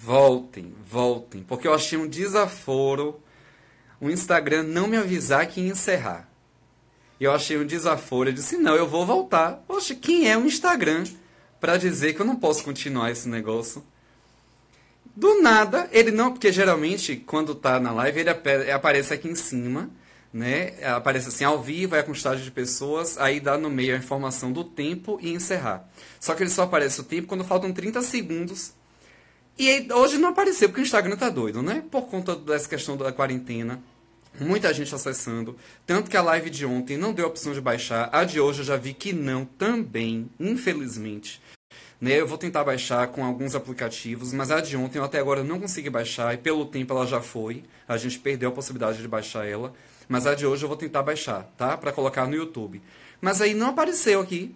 voltem, voltem, porque eu achei um desaforo o Instagram não me avisar que ia encerrar. E eu achei um desaforo, eu disse, não, eu vou voltar. Poxa, quem é o Instagram para dizer que eu não posso continuar esse negócio? Do nada, ele não, porque geralmente quando tá na live ele aparece aqui em cima, né? Aparece assim ao vivo, é com estágio de pessoas, aí dá no meio a informação do tempo e encerrar. Só que ele só aparece o tempo quando faltam 30 segundos. E hoje não apareceu, porque o Instagram tá doido, né? Por conta dessa questão da quarentena muita gente acessando. Tanto que a live de ontem não deu opção de baixar. A de hoje eu já vi que não também, infelizmente. Né? Eu vou tentar baixar com alguns aplicativos, mas a de ontem eu até agora não consegui baixar e pelo tempo ela já foi. A gente perdeu a possibilidade de baixar ela. Mas a de hoje eu vou tentar baixar, tá? Para colocar no YouTube. Mas aí não apareceu aqui,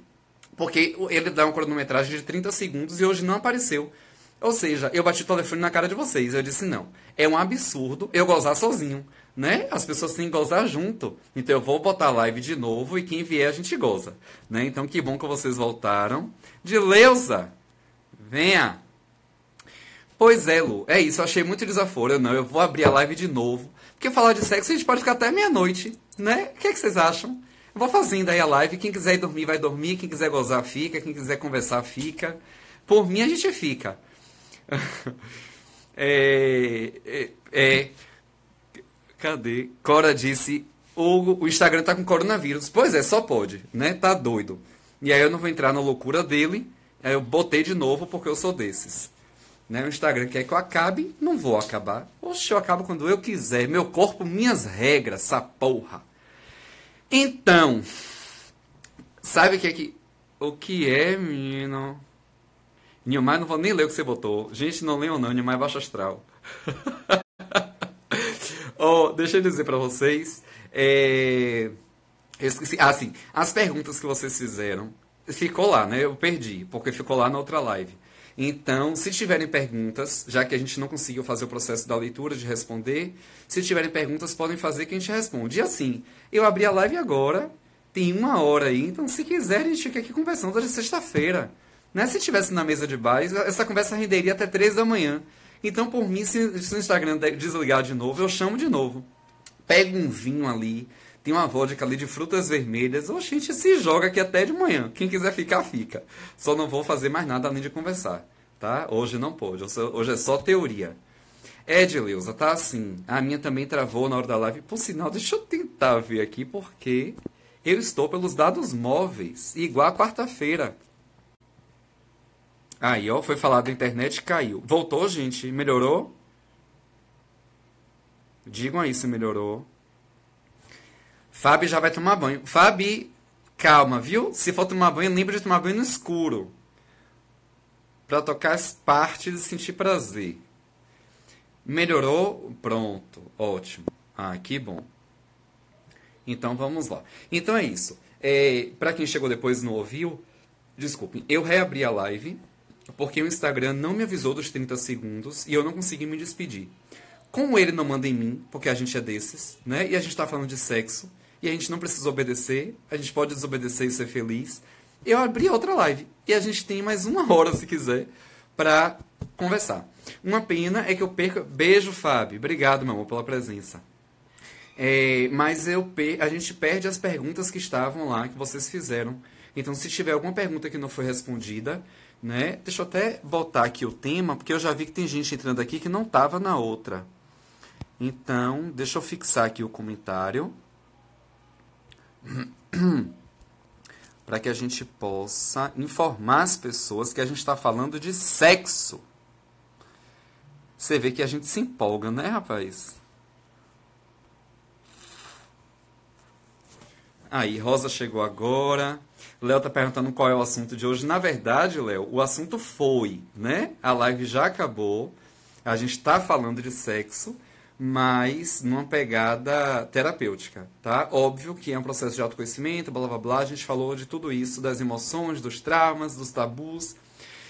porque ele dá uma cronometragem de 30 segundos e hoje não apareceu. Ou seja, eu bati o telefone na cara de vocês. Eu disse: não, é um absurdo eu gozar sozinho né? As pessoas têm que gozar junto. Então eu vou botar a live de novo e quem vier a gente goza, né? Então que bom que vocês voltaram. De Leusa, venha. Pois é, Lu, é isso, eu achei muito desaforo. Eu não, eu vou abrir a live de novo. Porque falar de sexo a gente pode ficar até meia-noite, né? O que, é que vocês acham? Eu vou fazendo aí a live. Quem quiser ir dormir, vai dormir. Quem quiser gozar, fica. Quem quiser conversar, fica. Por mim, a gente fica. é, é, é, Cadê? Cora disse: Hugo, o Instagram tá com coronavírus. Pois é, só pode, né? Tá doido. E aí eu não vou entrar na loucura dele. Aí eu botei de novo porque eu sou desses. Né? O Instagram quer que eu acabe, não vou acabar. Oxe, eu acabo quando eu quiser. Meu corpo, minhas regras, essa porra. Então, sabe o que é que. O que é, menino? Nilmar, não vou nem ler o que você botou. Gente, não leiam não, Nilmar é baixo astral. Oh, deixa eu dizer para vocês. É... Eu esqueci. Ah, sim. As perguntas que vocês fizeram. Ficou lá, né? Eu perdi, porque ficou lá na outra live. Então, se tiverem perguntas, já que a gente não conseguiu fazer o processo da leitura de responder, se tiverem perguntas, podem fazer que a gente responde. E assim, eu abri a live agora, tem uma hora aí, então se quiserem, a gente fica aqui conversando hoje é sexta-feira. Né? Se tivesse na mesa de bar, essa conversa renderia até três da manhã. Então, por mim, se, se o Instagram desligar de novo, eu chamo de novo. Pega um vinho ali, tem uma vodka ali de frutas vermelhas. Ou a gente se joga aqui até de manhã. Quem quiser ficar, fica. Só não vou fazer mais nada além de conversar. Tá? Hoje não pode. Hoje é só teoria. Edileuza, tá assim. A minha também travou na hora da live. Por sinal, deixa eu tentar ver aqui, porque eu estou pelos dados móveis. Igual a quarta-feira. Aí, ó, foi falado da internet caiu. Voltou, gente? Melhorou? Digam aí se melhorou. Fábio já vai tomar banho. Fábio, calma, viu? Se for tomar banho, lembra de tomar banho no escuro. Pra tocar as partes e sentir prazer. Melhorou? Pronto. Ótimo. Ah, que bom. Então vamos lá. Então é isso. É, para quem chegou depois e não ouviu, desculpem, eu reabri a live porque o Instagram não me avisou dos 30 segundos e eu não consegui me despedir. Como ele não manda em mim, porque a gente é desses, né? E a gente está falando de sexo, e a gente não precisa obedecer, a gente pode desobedecer e ser feliz. Eu abri outra live e a gente tem mais uma hora, se quiser, para conversar. Uma pena é que eu perco. Beijo, Fábio. Obrigado, meu amor, pela presença. É, mas eu per... a gente perde as perguntas que estavam lá, que vocês fizeram. Então, se tiver alguma pergunta que não foi respondida, né? Deixa eu até voltar aqui o tema, porque eu já vi que tem gente entrando aqui que não estava na outra. Então, deixa eu fixar aqui o comentário. para que a gente possa informar as pessoas que a gente está falando de sexo. Você vê que a gente se empolga, né, rapaz? Aí, Rosa chegou agora. Léo tá perguntando qual é o assunto de hoje. Na verdade, Léo, o assunto foi, né? A live já acabou. A gente está falando de sexo, mas numa pegada terapêutica, tá? Óbvio que é um processo de autoconhecimento, blá blá blá. A gente falou de tudo isso, das emoções, dos traumas, dos tabus.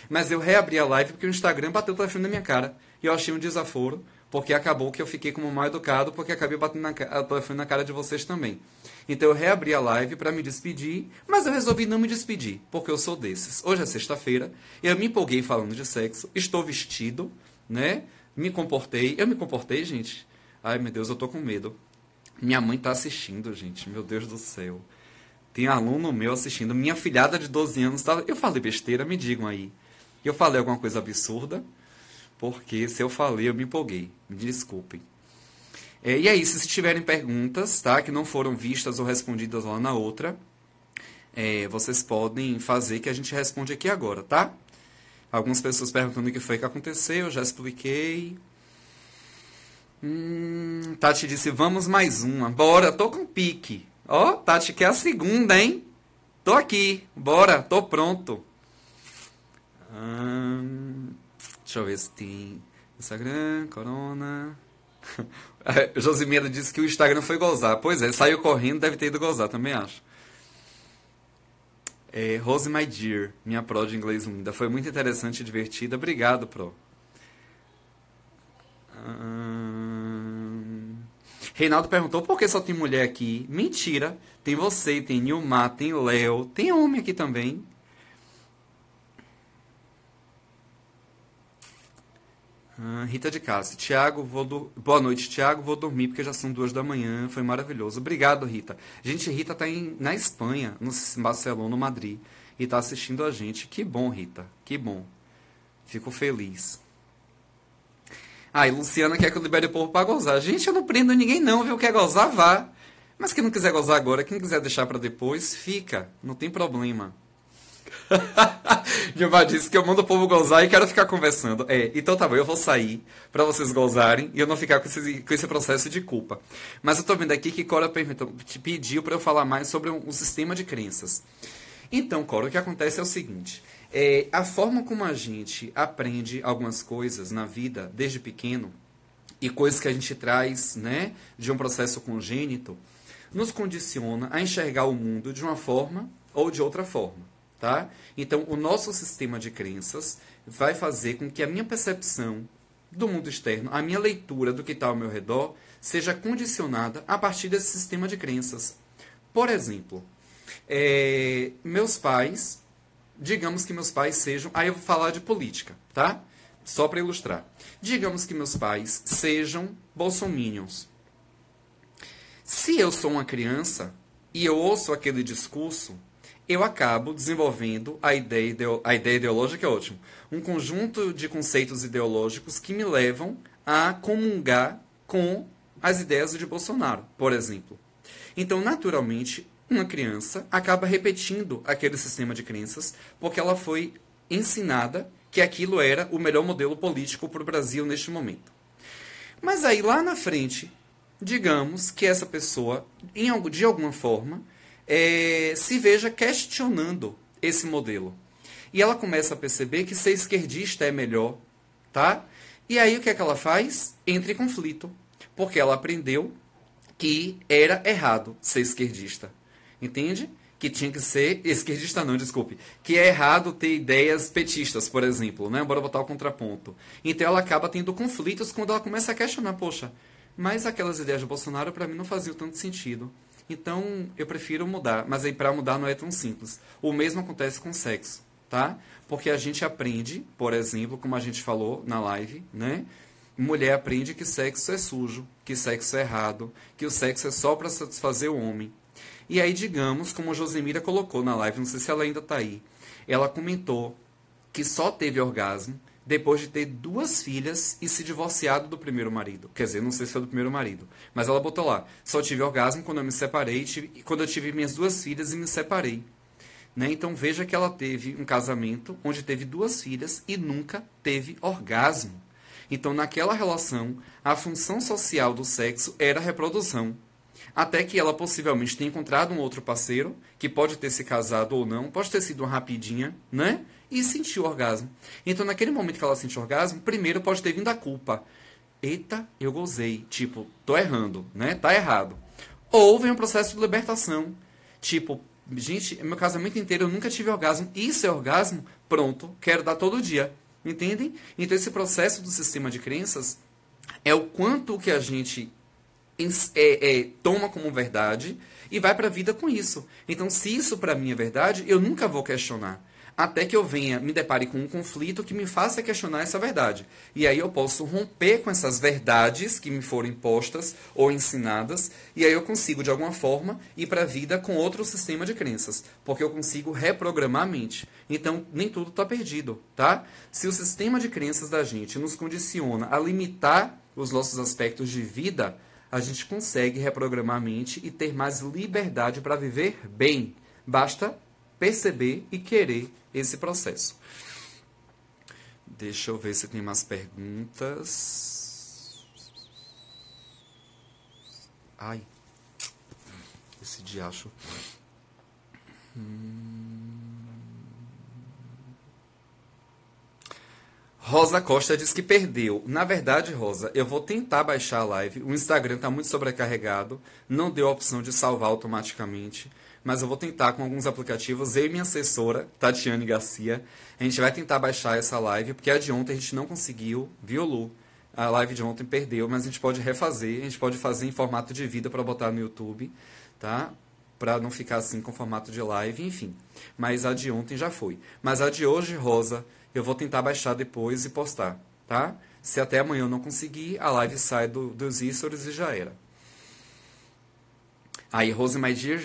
Mas eu reabri a live porque o Instagram bateu o telefone na minha cara. E eu achei um desaforo, porque acabou que eu fiquei como mal educado, porque acabei batendo na, o telefone na cara de vocês também. Então eu reabri a live para me despedir, mas eu resolvi não me despedir, porque eu sou desses. Hoje é sexta-feira, eu me empolguei falando de sexo, estou vestido, né? Me comportei. Eu me comportei, gente. Ai, meu Deus, eu tô com medo. Minha mãe tá assistindo, gente. Meu Deus do céu. Tem aluno meu assistindo. Minha filhada de 12 anos tava. Eu falei besteira, me digam aí. Eu falei alguma coisa absurda. Porque se eu falei, eu me empolguei. Me desculpem. É, e é isso. Se tiverem perguntas, tá? Que não foram vistas ou respondidas lá na outra, é, vocês podem fazer que a gente responde aqui agora, tá? Algumas pessoas perguntando o que foi que aconteceu, eu já expliquei. Hum, Tati disse, vamos mais uma. Bora, tô com pique. Ó, oh, Tati quer a segunda, hein? Tô aqui, bora, tô pronto. Hum, deixa eu ver se tem Instagram, Corona. Josimira disse que o Instagram foi gozar. Pois é, saiu correndo, deve ter ido gozar, também acho. É, Rose My Dear, minha pro de inglês linda. Foi muito interessante e divertida. Obrigado, pro. Hum... Reinaldo perguntou por que só tem mulher aqui. Mentira. Tem você, tem Nilmar, tem Léo, tem homem aqui também. Ah, Rita de Castro. Tiago, vou do... boa noite, Tiago. Vou dormir porque já são duas da manhã. Foi maravilhoso. Obrigado, Rita. Gente, Rita está na Espanha, no Barcelona, no Madrid, e está assistindo a gente. Que bom, Rita. Que bom. Fico feliz. Ah, e Luciana quer que eu libere o povo para gozar. Gente, eu não prendo ninguém não, viu? Quer gozar, vá. Mas quem não quiser gozar agora, quem quiser deixar para depois, fica. Não tem problema. Gilmar disse que eu mando o povo gozar e quero ficar conversando. É, então tá bom, eu vou sair para vocês gozarem e eu não ficar com esse, com esse processo de culpa. Mas eu tô vendo aqui que Cora te pediu para eu falar mais sobre um, um, sistema de crenças. Então, Cora, o que acontece é o seguinte. É, a forma como a gente aprende algumas coisas na vida desde pequeno e coisas que a gente traz né, de um processo congênito nos condiciona a enxergar o mundo de uma forma ou de outra forma. Tá? Então, o nosso sistema de crenças vai fazer com que a minha percepção do mundo externo, a minha leitura do que está ao meu redor, seja condicionada a partir desse sistema de crenças. Por exemplo, é, meus pais, digamos que meus pais sejam. Aí eu vou falar de política, tá? Só para ilustrar. Digamos que meus pais sejam bolsominions. Se eu sou uma criança e eu ouço aquele discurso, eu acabo desenvolvendo a ideia, a ideia ideológica é ótimo. Um conjunto de conceitos ideológicos que me levam a comungar com as ideias de Bolsonaro, por exemplo. Então, naturalmente, uma criança acaba repetindo aquele sistema de crenças porque ela foi ensinada que aquilo era o melhor modelo político para o Brasil neste momento. Mas aí, lá na frente, digamos que essa pessoa, de alguma forma, é, se veja questionando esse modelo. E ela começa a perceber que ser esquerdista é melhor, tá? E aí o que é que ela faz? Entra em conflito, porque ela aprendeu que era errado ser esquerdista. Entende? Que tinha que ser esquerdista não, desculpe, que é errado ter ideias petistas, por exemplo, né? Bora botar o contraponto. Então ela acaba tendo conflitos quando ela começa a questionar, poxa, mas aquelas ideias de Bolsonaro para mim não faziam tanto sentido. Então eu prefiro mudar, mas aí para mudar não é tão simples. O mesmo acontece com sexo, tá? Porque a gente aprende, por exemplo, como a gente falou na live, né? Mulher aprende que sexo é sujo, que sexo é errado, que o sexo é só para satisfazer o homem. E aí, digamos, como Josemira colocou na live, não sei se ela ainda está aí, ela comentou que só teve orgasmo depois de ter duas filhas e se divorciado do primeiro marido. Quer dizer, não sei se foi do primeiro marido. Mas ela botou lá: só tive orgasmo quando eu me separei, tive, quando eu tive minhas duas filhas e me separei. Né? Então veja que ela teve um casamento onde teve duas filhas e nunca teve orgasmo. Então, naquela relação, a função social do sexo era a reprodução. Até que ela possivelmente tenha encontrado um outro parceiro, que pode ter se casado ou não, pode ter sido uma rapidinha, né? E sentiu orgasmo. Então, naquele momento que ela sentiu orgasmo, primeiro pode ter vindo a culpa. Eita, eu gozei. Tipo, tô errando, né? Tá errado. Ou vem um processo de libertação. Tipo, gente, meu casamento inteiro eu nunca tive orgasmo. Isso é orgasmo? Pronto, quero dar todo dia. Entendem? Então, esse processo do sistema de crenças é o quanto que a gente é, é, toma como verdade e vai para a vida com isso. Então, se isso para mim é verdade, eu nunca vou questionar. Até que eu venha, me depare com um conflito que me faça questionar essa verdade. E aí eu posso romper com essas verdades que me foram impostas ou ensinadas, e aí eu consigo, de alguma forma, ir para a vida com outro sistema de crenças, porque eu consigo reprogramar a mente. Então, nem tudo está perdido, tá? Se o sistema de crenças da gente nos condiciona a limitar os nossos aspectos de vida, a gente consegue reprogramar a mente e ter mais liberdade para viver bem. Basta perceber e querer esse processo. Deixa eu ver se tem mais perguntas. Ai, esse diacho. Hum. Rosa Costa diz que perdeu. Na verdade, Rosa, eu vou tentar baixar a live. O Instagram está muito sobrecarregado, não deu a opção de salvar automaticamente mas eu vou tentar com alguns aplicativos. Eu e minha assessora, Tatiane Garcia, a gente vai tentar baixar essa live, porque a de ontem a gente não conseguiu, viu, Lu? A live de ontem perdeu, mas a gente pode refazer, a gente pode fazer em formato de vida para botar no YouTube, tá? Para não ficar assim com formato de live, enfim. Mas a de ontem já foi. Mas a de hoje, Rosa, eu vou tentar baixar depois e postar, tá? Se até amanhã eu não conseguir, a live sai do, dos stories e já era. Aí, Rose My Dear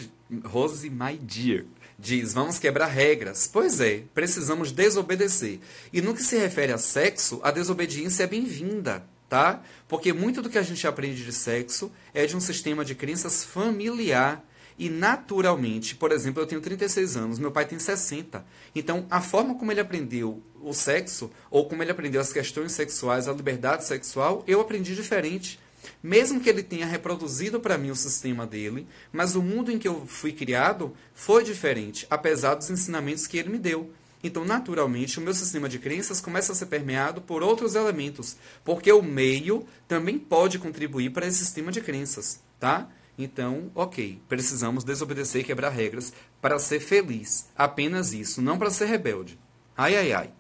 Rose My Dear diz: vamos quebrar regras. Pois é, precisamos desobedecer. E no que se refere a sexo, a desobediência é bem-vinda, tá? Porque muito do que a gente aprende de sexo é de um sistema de crenças familiar. E naturalmente, por exemplo, eu tenho 36 anos, meu pai tem 60. Então, a forma como ele aprendeu o sexo, ou como ele aprendeu as questões sexuais, a liberdade sexual, eu aprendi diferente. Mesmo que ele tenha reproduzido para mim o sistema dele, mas o mundo em que eu fui criado foi diferente, apesar dos ensinamentos que ele me deu. Então, naturalmente, o meu sistema de crenças começa a ser permeado por outros elementos, porque o meio também pode contribuir para esse sistema de crenças, tá? Então, ok, precisamos desobedecer e quebrar regras para ser feliz. Apenas isso, não para ser rebelde. Ai, ai, ai.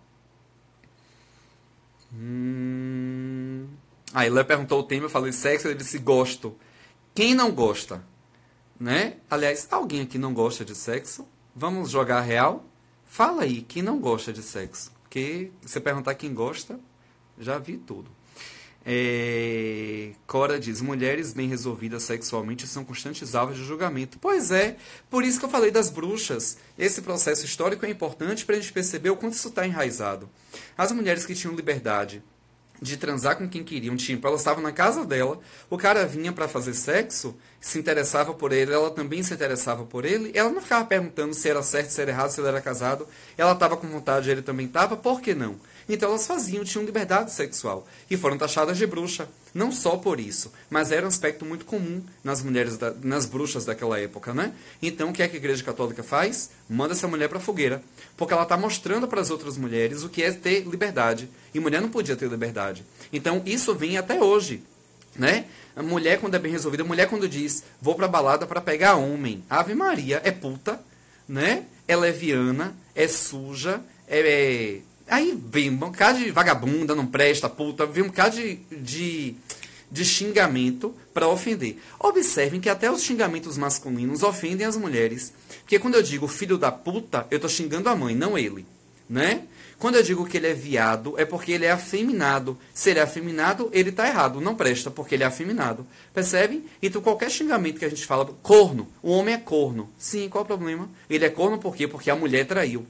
Hum... Aí Léo perguntou o tema, eu falei sexo, ele disse gosto. Quem não gosta? Né? Aliás, alguém aqui não gosta de sexo? Vamos jogar real? Fala aí, quem não gosta de sexo? Porque você perguntar quem gosta, já vi tudo. É... Cora diz: mulheres bem resolvidas sexualmente são constantes alvos de julgamento. Pois é, por isso que eu falei das bruxas. Esse processo histórico é importante para a gente perceber o quanto isso está enraizado. As mulheres que tinham liberdade de transar com quem queriam. Tipo, ela estava na casa dela, o cara vinha para fazer sexo, se interessava por ele, ela também se interessava por ele. Ela não ficava perguntando se era certo, se era errado, se ele era casado. Ela estava com vontade, ele também estava, por que não? Então elas faziam, tinham liberdade sexual e foram taxadas de bruxa. Não só por isso, mas era um aspecto muito comum nas mulheres, da, nas bruxas daquela época, né? Então o que é que a Igreja Católica faz? Manda essa mulher para a fogueira, porque ela está mostrando para as outras mulheres o que é ter liberdade. E mulher não podia ter liberdade. Então isso vem até hoje, né? A mulher quando é bem resolvida, a mulher quando diz vou para balada para pegar homem, Ave Maria é puta, né? É leviana, é suja, é, é Aí vem um bocado de vagabunda, não presta, puta, vem um bocado de, de, de xingamento para ofender. Observem que até os xingamentos masculinos ofendem as mulheres. Porque quando eu digo filho da puta, eu estou xingando a mãe, não ele. Né? Quando eu digo que ele é viado, é porque ele é afeminado. Se ele é afeminado, ele está errado. Não presta, porque ele é afeminado. Percebe? Então, qualquer xingamento que a gente fala, corno, o homem é corno. Sim, qual o problema? Ele é corno por quê? Porque a mulher traiu.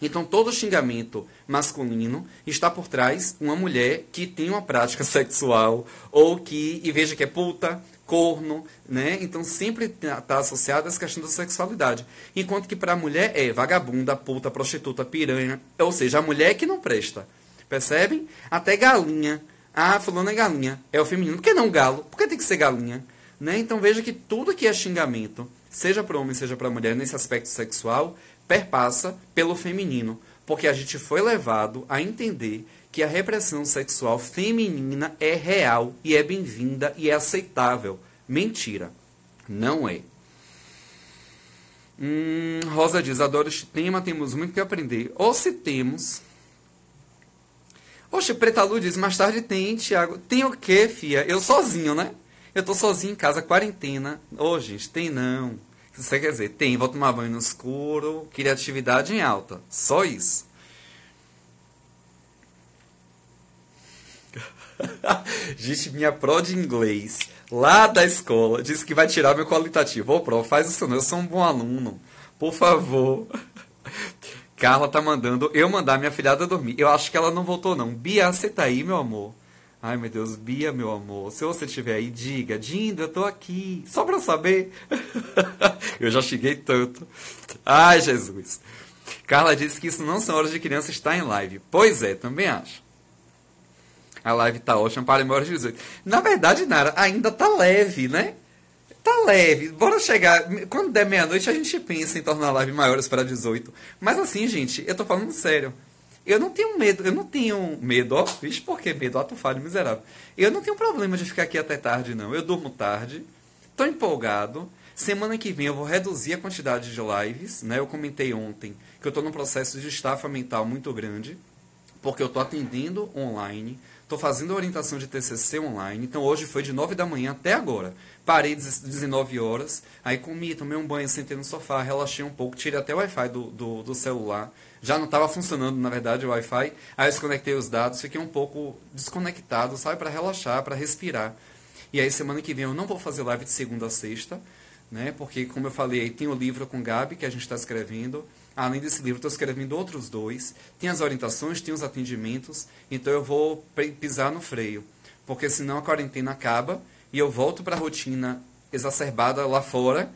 Então, todo xingamento masculino está por trás uma mulher que tem uma prática sexual ou que, e veja que é puta, corno, né? Então, sempre está tá associado a essa questão da sexualidade. Enquanto que para a mulher é vagabunda, puta, prostituta, piranha, ou seja, a mulher que não presta. Percebem? Até galinha. Ah, fulano é galinha. É o feminino. Por que não galo? Por que tem que ser galinha? Né? Então veja que tudo que é xingamento, seja para homem, seja para mulher, nesse aspecto sexual, perpassa pelo feminino, porque a gente foi levado a entender que a repressão sexual feminina é real e é bem-vinda e é aceitável. Mentira. Não é. Hum, Rosa diz: adoro este tema, temos muito que aprender. Ou se temos. Oxe, Preta Lu diz: mais tarde tem, Tiago. Tem o quê, fia? Eu sozinho, né? Eu tô sozinho em casa, quarentena. Ô, oh, gente, tem não. Você quer dizer, tem, vou tomar banho no escuro, criatividade em alta. Só isso. Gente, minha pró de inglês lá da escola disse que vai tirar meu qualitativo. Ô, pró, faz isso não, eu sou um bom aluno. Por favor. Carla tá mandando eu mandar minha filhada dormir. Eu acho que ela não voltou, não. Bia, você tá aí, meu amor? Ai, meu Deus, Bia, meu amor. Se você estiver aí, diga, Dinda, eu tô aqui. Só pra saber. eu já cheguei tanto. Ai, Jesus. Carla disse que isso não são horas de criança estar em live. Pois é, também acho. A live tá ótima para maiores de 18. Na verdade, Nara, ainda tá leve, né? Tá leve. Bora chegar. Quando der meia-noite, a gente pensa em tornar a live maiores para 18. Mas assim, gente, eu tô falando sério. Eu não tenho medo, eu não tenho medo, ó, vixe, por que medo? Ato falho miserável. Eu não tenho problema de ficar aqui até tarde, não. Eu durmo tarde, tô empolgado. Semana que vem eu vou reduzir a quantidade de lives, né? Eu comentei ontem que eu tô num processo de estafa mental muito grande, porque eu tô atendendo online, tô fazendo orientação de TCC online, então hoje foi de 9 da manhã até agora. Parei 19 horas, aí comi, tomei um banho, sentei no sofá, relaxei um pouco, tirei até o Wi-Fi do, do, do celular. Já não estava funcionando, na verdade, o Wi-Fi. Aí eu desconectei os dados, fiquei um pouco desconectado, sabe? Para relaxar, para respirar. E aí semana que vem eu não vou fazer live de segunda a sexta, né? Porque, como eu falei, tem o livro com Gabi que a gente está escrevendo. Além desse livro, estou escrevendo outros dois. Tem as orientações, tem os atendimentos. Então eu vou pisar no freio. Porque senão a quarentena acaba e eu volto para a rotina exacerbada lá fora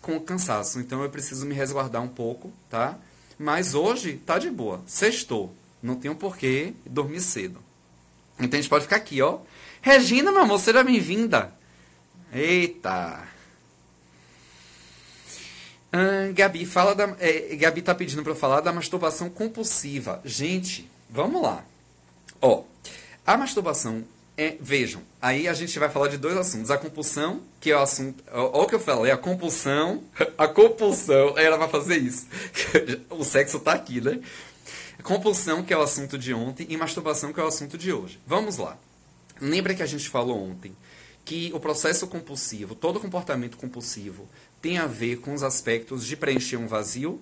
com cansaço. Então eu preciso me resguardar um pouco, tá? Mas hoje tá de boa. Sextou. Não tenho porquê dormir cedo. Então a gente pode ficar aqui, ó. Regina, meu amor, seja bem-vinda. Eita. Ah, Gabi, fala da, é, Gabi tá pedindo para eu falar da masturbação compulsiva. Gente, vamos lá. Ó, a masturbação é, vejam, aí a gente vai falar de dois assuntos. A compulsão, que é o assunto. Olha o que eu falei, a compulsão. A compulsão, ela vai fazer isso. o sexo tá aqui, né? Compulsão, que é o assunto de ontem, e masturbação, que é o assunto de hoje. Vamos lá. Lembra que a gente falou ontem que o processo compulsivo, todo comportamento compulsivo, tem a ver com os aspectos de preencher um vazio?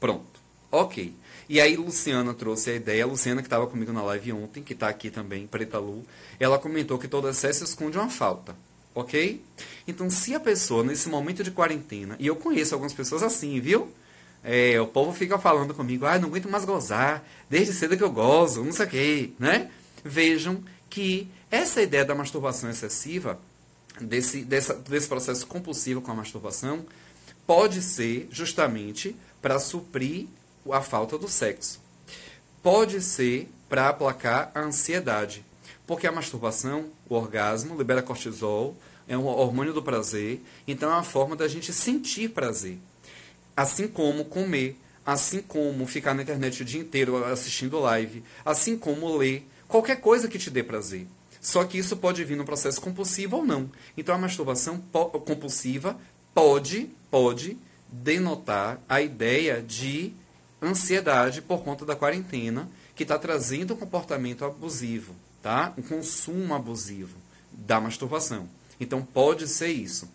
Pronto. Ok. E aí Luciana trouxe a ideia, a Luciana que estava comigo na live ontem, que está aqui também, Preta Lu, ela comentou que todo excesso esconde uma falta. Ok? Então, se a pessoa, nesse momento de quarentena, e eu conheço algumas pessoas assim, viu? É, o povo fica falando comigo, ah, não aguento mais gozar, desde cedo que eu gozo, não sei o quê, né? Vejam que essa ideia da masturbação excessiva, desse, dessa, desse processo compulsivo com a masturbação, pode ser justamente para suprir a falta do sexo. Pode ser para aplacar a ansiedade, porque a masturbação, o orgasmo, libera cortisol, é um hormônio do prazer, então é uma forma da gente sentir prazer. Assim como comer, assim como ficar na internet o dia inteiro assistindo live, assim como ler, qualquer coisa que te dê prazer. Só que isso pode vir no processo compulsivo ou não. Então a masturbação compulsiva pode, pode denotar a ideia de ansiedade por conta da quarentena, que está trazendo um comportamento abusivo, tá? Um consumo abusivo da masturbação. Então pode ser isso.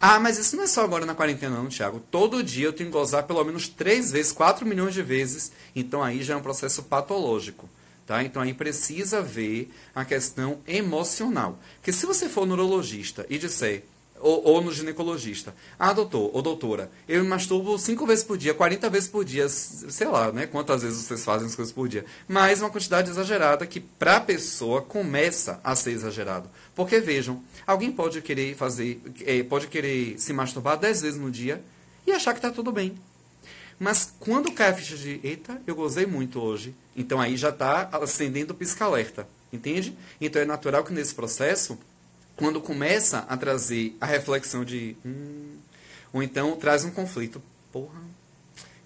Ah, mas isso não é só agora na quarentena, não, Thiago. Todo dia eu tenho que gozar pelo menos três vezes, quatro milhões de vezes. Então aí já é um processo patológico. Tá? Então aí precisa ver a questão emocional. Porque se você for neurologista e disser, ou, ou, no ginecologista. Ah, doutor ou doutora, eu me masturbo 5 vezes por dia, 40 vezes por dia, sei lá, né? Quantas vezes vocês fazem as coisas por dia. Mas uma quantidade exagerada que para a pessoa começa a ser exagerado. Porque vejam, alguém pode querer fazer, é, pode querer se masturbar 10 vezes no dia e achar que está tudo bem. Mas quando cai a ficha de, eita, eu gozei muito hoje, então aí já está acendendo o pisca-alerta, entende? Então é natural que nesse processo quando começa a trazer a reflexão de. Hum, ou então traz um conflito. Porra,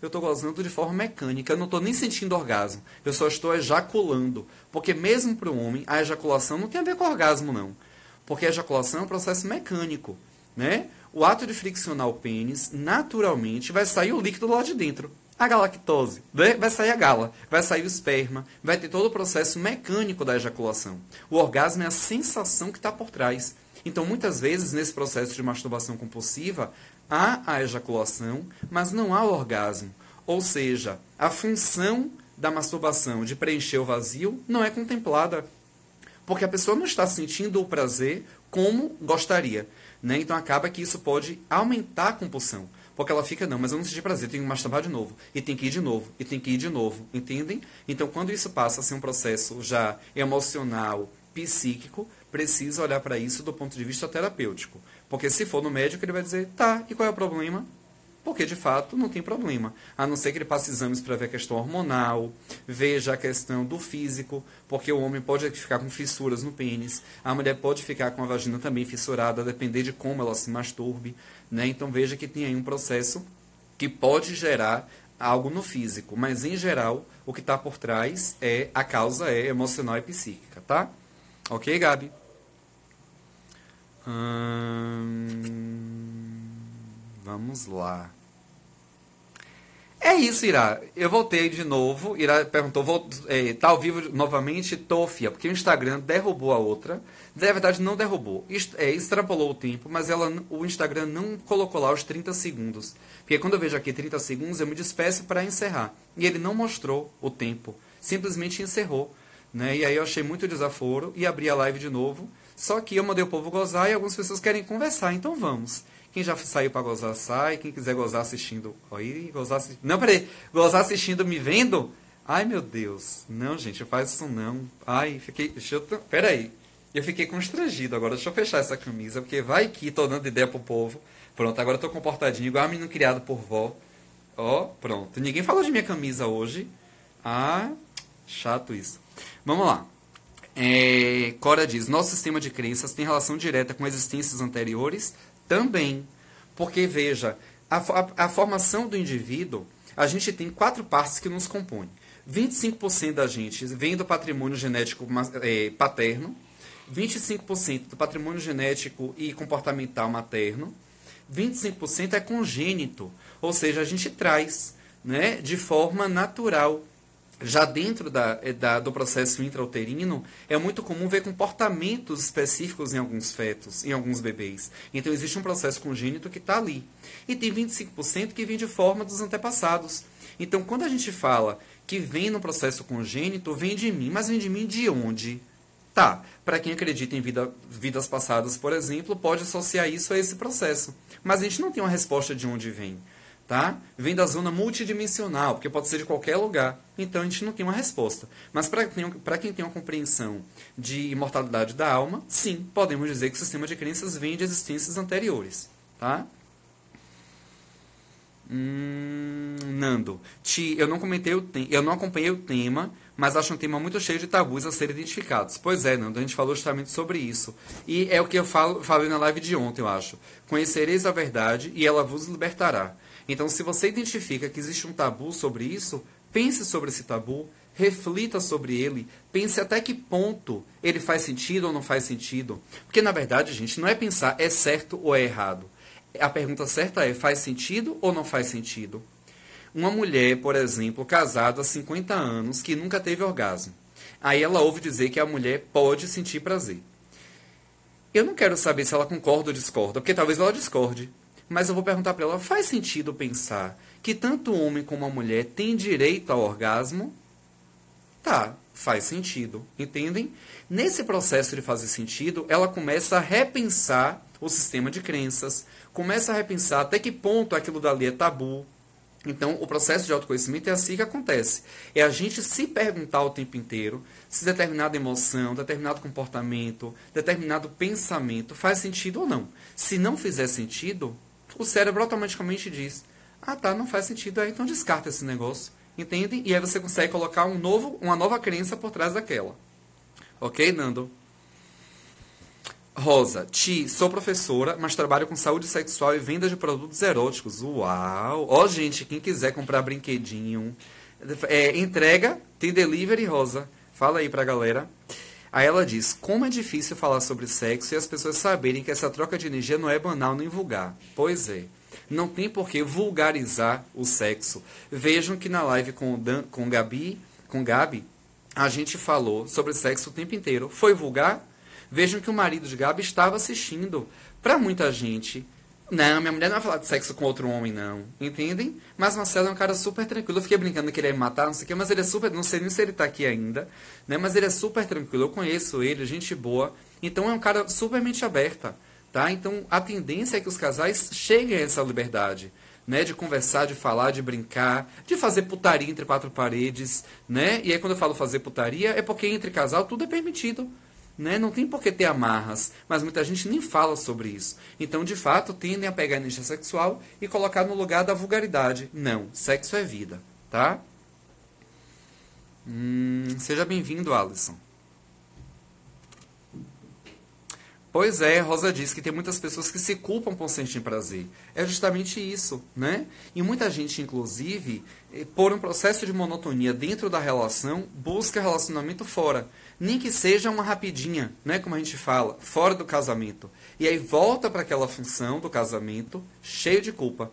eu estou gozando de forma mecânica, eu não estou nem sentindo orgasmo, eu só estou ejaculando. Porque mesmo para o homem, a ejaculação não tem a ver com orgasmo, não. Porque a ejaculação é um processo mecânico. Né? O ato de friccionar o pênis, naturalmente, vai sair o líquido lá de dentro a galactose, né? vai sair a gala, vai sair o esperma, vai ter todo o processo mecânico da ejaculação. O orgasmo é a sensação que está por trás. Então, muitas vezes, nesse processo de masturbação compulsiva, há a ejaculação, mas não há o orgasmo. Ou seja, a função da masturbação de preencher o vazio não é contemplada. Porque a pessoa não está sentindo o prazer como gostaria. Né? Então acaba que isso pode aumentar a compulsão. Porque ela fica, não, mas eu não senti prazer, tenho que masturbar de novo. E tem que ir de novo, e tem que ir de novo. Entendem? Então quando isso passa a ser um processo já emocional, psíquico, precisa olhar para isso do ponto de vista terapêutico. Porque se for no médico, ele vai dizer, tá, e qual é o problema? Porque de fato não tem problema. A não ser que ele passe exames para ver a questão hormonal, veja a questão do físico, porque o homem pode ficar com fissuras no pênis, a mulher pode ficar com a vagina também fissurada, a depender de como ela se masturbe. Né? Então veja que tem aí um processo que pode gerar algo no físico, mas em geral o que está por trás é a causa é emocional e psíquica, tá? Ok, Gabi? Hum, vamos lá. É isso, Irá. Eu voltei de novo. Irá perguntou, vou, é, tá ao vivo novamente? Tô, fia, porque o Instagram derrubou a outra. Na verdade, não derrubou. Est é, extrapolou o tempo, mas ela, o Instagram não colocou lá os 30 segundos. Porque quando eu vejo aqui 30 segundos, eu me despeço para encerrar. E ele não mostrou o tempo. Simplesmente encerrou. Né? E aí eu achei muito desaforo e abri a live de novo. Só que eu mandei o povo gozar e algumas pessoas querem conversar, então vamos. Quem já saiu para gozar, sai. Quem quiser gozar assistindo. Oi, gozar assistindo. Não, peraí. Gozar assistindo me vendo? Ai, meu Deus. Não, gente, faz isso não. Ai, fiquei. Deixa eu. Peraí. Eu fiquei constrangido agora. Deixa eu fechar essa camisa, porque vai que tô dando ideia pro povo. Pronto, agora eu tô comportadinho, igual a menino criado por vó. Ó, pronto. Ninguém falou de minha camisa hoje. Ah, chato isso. Vamos lá. É, Cora diz: nosso sistema de crenças tem relação direta com existências anteriores? Também. Porque, veja, a, a, a formação do indivíduo, a gente tem quatro partes que nos compõem. 25% da gente vem do patrimônio genético é, paterno, 25% do patrimônio genético e comportamental materno, 25% é congênito, ou seja, a gente traz né, de forma natural já dentro da, eh, da, do processo intrauterino, é muito comum ver comportamentos específicos em alguns fetos, em alguns bebês. Então, existe um processo congênito que está ali. E tem 25% que vem de forma dos antepassados. Então, quando a gente fala que vem no processo congênito, vem de mim. Mas vem de mim de onde? Tá, para quem acredita em vida, vidas passadas, por exemplo, pode associar isso a esse processo. Mas a gente não tem uma resposta de onde vem tá? Vem da zona multidimensional, porque pode ser de qualquer lugar. Então a gente não tem uma resposta. Mas para quem tem uma compreensão de imortalidade da alma, sim, podemos dizer que o sistema de crenças vem de existências anteriores, tá? Hum, Nando, eu não comentei o eu não acompanhei o tema, mas acho um tema muito cheio de tabus a serem identificados. Pois é, Nando, a gente falou justamente sobre isso. E é o que eu falo, falei na live de ontem, eu acho. Conhecereis a verdade e ela vos libertará. Então, se você identifica que existe um tabu sobre isso, pense sobre esse tabu, reflita sobre ele, pense até que ponto ele faz sentido ou não faz sentido. Porque, na verdade, gente, não é pensar é certo ou é errado. A pergunta certa é: faz sentido ou não faz sentido? Uma mulher, por exemplo, casada há 50 anos, que nunca teve orgasmo. Aí ela ouve dizer que a mulher pode sentir prazer. Eu não quero saber se ela concorda ou discorda, porque talvez ela discorde. Mas eu vou perguntar para ela: faz sentido pensar que tanto o homem como a mulher têm direito ao orgasmo? Tá, faz sentido. Entendem? Nesse processo de fazer sentido, ela começa a repensar o sistema de crenças, começa a repensar até que ponto aquilo dali é tabu. Então, o processo de autoconhecimento é assim que acontece. É a gente se perguntar o tempo inteiro se determinada emoção, determinado comportamento, determinado pensamento faz sentido ou não. Se não fizer sentido, o cérebro automaticamente diz: ah tá, não faz sentido, aí então descarta esse negócio. Entendem? E aí você consegue colocar um novo, uma nova crença por trás daquela. Ok, Nando? Rosa, Ti, sou professora, mas trabalho com saúde sexual e venda de produtos eróticos. Uau! Ó, oh, gente, quem quiser comprar brinquedinho, é, entrega, tem delivery, Rosa. Fala aí pra galera. Aí ela diz: Como é difícil falar sobre sexo e as pessoas saberem que essa troca de energia não é banal nem vulgar. Pois é. Não tem por que vulgarizar o sexo. Vejam que na live com, Dan, com Gabi, com Gabi, a gente falou sobre sexo o tempo inteiro. Foi vulgar? Vejam que o marido de Gabi estava assistindo. Para muita gente, Não, minha mulher não vai falar de sexo com outro homem, não. Entendem? Mas Marcelo é um cara super tranquilo. Eu fiquei brincando que ele ia me matar, não sei o quê, mas ele é super. Não sei nem se ele tá aqui ainda, né? Mas ele é super tranquilo. Eu conheço ele, gente boa. Então é um cara super mente aberta, tá? Então a tendência é que os casais cheguem a essa liberdade. Né, de conversar, de falar, de brincar, de fazer putaria entre quatro paredes, né? E aí quando eu falo fazer putaria, é porque entre casal tudo é permitido. Né? Não tem por que ter amarras, mas muita gente nem fala sobre isso. Então, de fato, tendem a pegar a energia sexual e colocar no lugar da vulgaridade. Não, sexo é vida, tá? Hum, seja bem-vindo, Alisson. Pois é, Rosa diz que tem muitas pessoas que se culpam por sentir prazer. É justamente isso, né? E muita gente, inclusive, eh, por um processo de monotonia dentro da relação, busca relacionamento fora nem que seja uma rapidinha, né, como a gente fala, fora do casamento. E aí volta para aquela função do casamento cheio de culpa.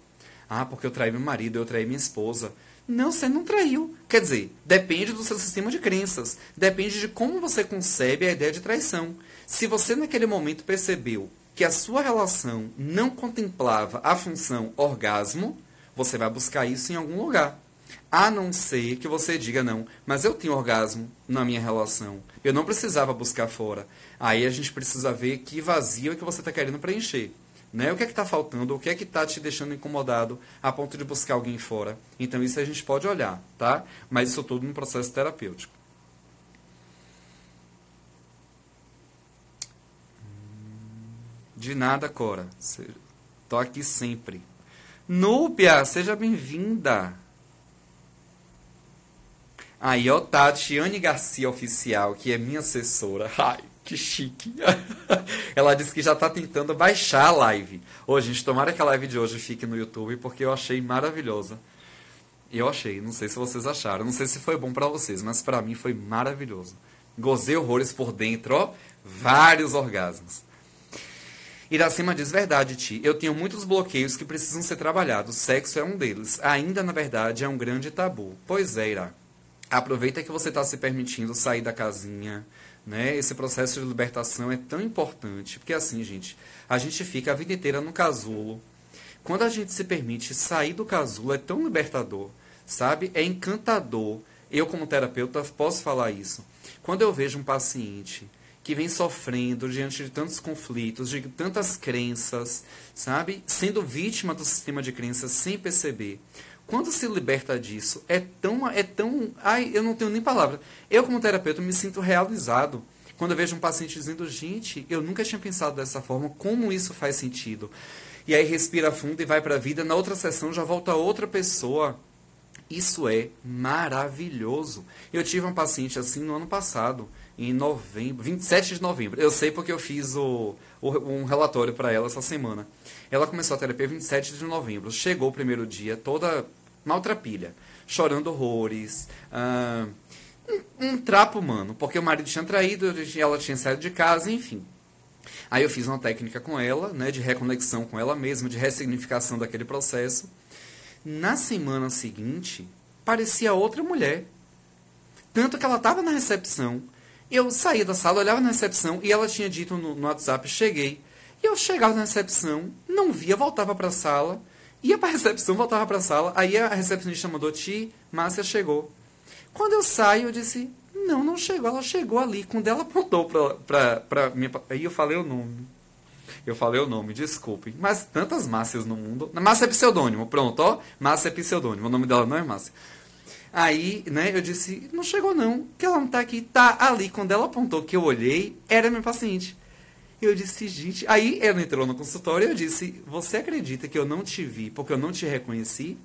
Ah, porque eu traí meu marido, eu traí minha esposa. Não, você não traiu. Quer dizer, depende do seu sistema de crenças. Depende de como você concebe a ideia de traição. Se você naquele momento percebeu que a sua relação não contemplava a função orgasmo, você vai buscar isso em algum lugar. A não ser que você diga não, mas eu tenho orgasmo na minha relação. Eu não precisava buscar fora. Aí a gente precisa ver que vazio é que você está querendo preencher. Né? O que é que está faltando? O que é que está te deixando incomodado a ponto de buscar alguém fora? Então isso a gente pode olhar, tá? Mas isso tudo no processo terapêutico. De nada, Cora. Tô aqui sempre. Núbia, seja bem-vinda. Aí, ó, Tatiane Garcia Oficial, que é minha assessora. Ai, que chique. Ela disse que já está tentando baixar a live. Hoje, gente, tomara que a live de hoje fique no YouTube, porque eu achei maravilhosa. Eu achei, não sei se vocês acharam, não sei se foi bom para vocês, mas para mim foi maravilhoso. Gozei horrores por dentro, ó, vários orgasmos. Iracema diz verdade, Ti. Eu tenho muitos bloqueios que precisam ser trabalhados. Sexo é um deles. Ainda, na verdade, é um grande tabu. Pois é, Ira. Aproveita que você está se permitindo sair da casinha, né? Esse processo de libertação é tão importante, porque assim, gente, a gente fica a vida inteira no casulo. Quando a gente se permite sair do casulo, é tão libertador, sabe? É encantador. Eu, como terapeuta, posso falar isso. Quando eu vejo um paciente que vem sofrendo diante de tantos conflitos, de tantas crenças, sabe? Sendo vítima do sistema de crenças sem perceber quando se liberta disso, é tão, é tão, ai, eu não tenho nem palavra. Eu como terapeuta me sinto realizado quando eu vejo um paciente dizendo, gente, eu nunca tinha pensado dessa forma, como isso faz sentido. E aí respira fundo e vai para a vida, na outra sessão já volta outra pessoa. Isso é maravilhoso. Eu tive um paciente assim no ano passado, em novembro, 27 de novembro. Eu sei porque eu fiz o, o um relatório para ela essa semana. Ela começou a terapia 27 de novembro. Chegou o primeiro dia toda maltrapilha, chorando horrores. Uh, um, um, trapo humano, porque o marido tinha traído, ela tinha saído de casa, enfim. Aí eu fiz uma técnica com ela, né, de reconexão com ela mesma, de ressignificação daquele processo. Na semana seguinte, parecia outra mulher. Tanto que ela estava na recepção. Eu saí da sala, olhava na recepção e ela tinha dito no, no WhatsApp: cheguei. E eu chegava na recepção, não via, voltava para a sala, ia para a recepção, voltava para a sala, aí a recepcionista mandou, Ti, Márcia chegou. Quando eu saio, eu disse, não, não chegou, ela chegou ali. Quando ela apontou para mim, aí eu falei o nome. Eu falei o nome, desculpe. Mas tantas Márcias no mundo. Márcia é pseudônimo, pronto, ó. Márcia é pseudônimo, o nome dela não é Márcia. Aí, né, eu disse, não chegou não, que ela não tá aqui, tá ali. Quando ela apontou que eu olhei, era minha paciente. Eu disse, gente. Aí ela entrou no consultório e eu disse: Você acredita que eu não te vi porque eu não te reconheci?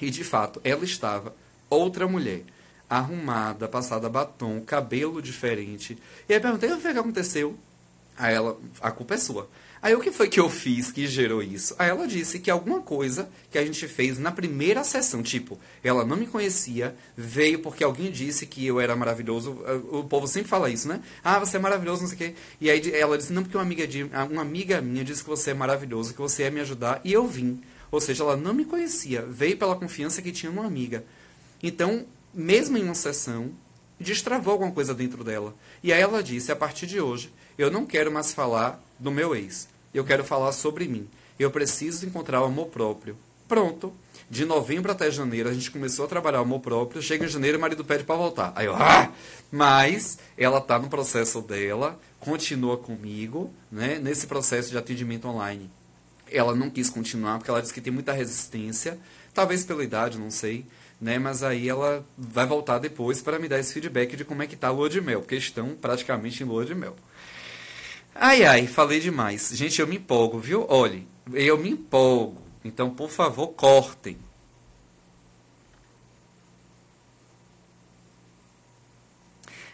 E de fato, ela estava outra mulher, arrumada, passada batom, cabelo diferente. E aí eu perguntei: O que aconteceu? Aí ela: A culpa é sua. Aí o que foi que eu fiz que gerou isso? Aí ela disse que alguma coisa que a gente fez na primeira sessão, tipo, ela não me conhecia, veio porque alguém disse que eu era maravilhoso. O povo sempre fala isso, né? Ah, você é maravilhoso, não sei o quê. E aí ela disse, não, porque uma amiga, de, uma amiga minha disse que você é maravilhoso, que você ia me ajudar, e eu vim. Ou seja, ela não me conhecia, veio pela confiança que tinha numa amiga. Então, mesmo em uma sessão, destravou alguma coisa dentro dela. E aí ela disse, a partir de hoje, eu não quero mais falar do meu ex. Eu quero falar sobre mim. Eu preciso encontrar o amor próprio. Pronto. De novembro até janeiro a gente começou a trabalhar o amor próprio. Chega em janeiro o marido pede para voltar. Aí eu, ah! Mas ela tá no processo dela, continua comigo, né? Nesse processo de atendimento online. Ela não quis continuar porque ela disse que tem muita resistência, talvez pela idade, não sei, né? Mas aí ela vai voltar depois para me dar esse feedback de como é que tá a lua de mel, porque estão praticamente em lua de mel. Ai ai, falei demais. Gente, eu me empolgo, viu? Olhe, eu me empolgo. Então, por favor, cortem.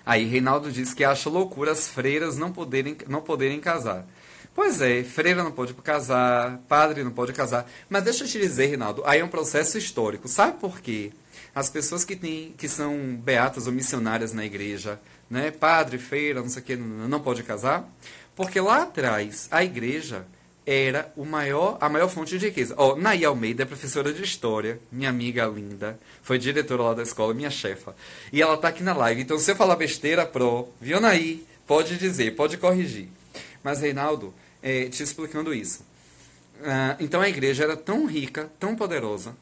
Aí, Reinaldo diz que acha loucura as freiras não poderem, não poderem casar. Pois é, freira não pode casar, padre não pode casar. Mas deixa eu te dizer, Reinaldo, aí é um processo histórico. Sabe por quê? As pessoas que, têm, que são beatas ou missionárias na igreja, né, padre, feira, não sei o que, não, não pode casar, porque lá atrás a igreja era o maior, a maior fonte de riqueza. Ó, oh, Naí Almeida é professora de história, minha amiga linda, foi diretora lá da escola, minha chefa. E ela tá aqui na live. Então, se eu falar besteira, pro, viu, Naí? Pode dizer, pode corrigir. Mas, Reinaldo, é, te explicando isso. Uh, então, a igreja era tão rica, tão poderosa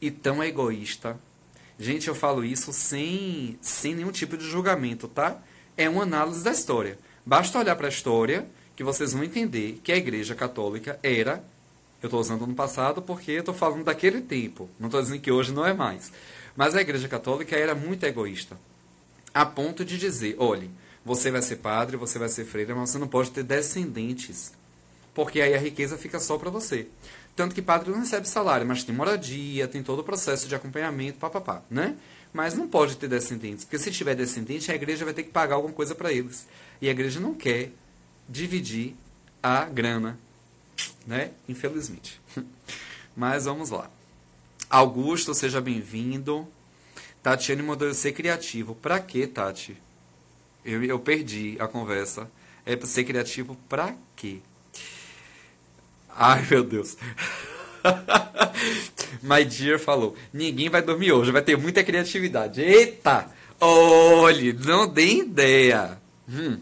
e tão egoísta. Gente, eu falo isso sem, sem nenhum tipo de julgamento, tá? É uma análise da história. Basta olhar para a história que vocês vão entender que a Igreja Católica era. Eu estou usando no passado porque eu estou falando daquele tempo. Não estou dizendo que hoje não é mais. Mas a Igreja Católica era muito egoísta. A ponto de dizer: olhe, você vai ser padre, você vai ser freira, mas você não pode ter descendentes. Porque aí a riqueza fica só para você. Tanto que padre não recebe salário, mas tem moradia, tem todo o processo de acompanhamento, papapá, né? Mas não pode ter descendentes, porque se tiver descendente, a igreja vai ter que pagar alguma coisa para eles. E a igreja não quer dividir a grana, né? Infelizmente. Mas vamos lá. Augusto, seja bem-vindo. Tatiane mandou ser criativo. Pra quê, Tati? Eu, eu perdi a conversa. É pra ser criativo pra quê? Ai, meu Deus. My dear falou: ninguém vai dormir hoje, vai ter muita criatividade. Eita! Olhe, não dê ideia. Hum.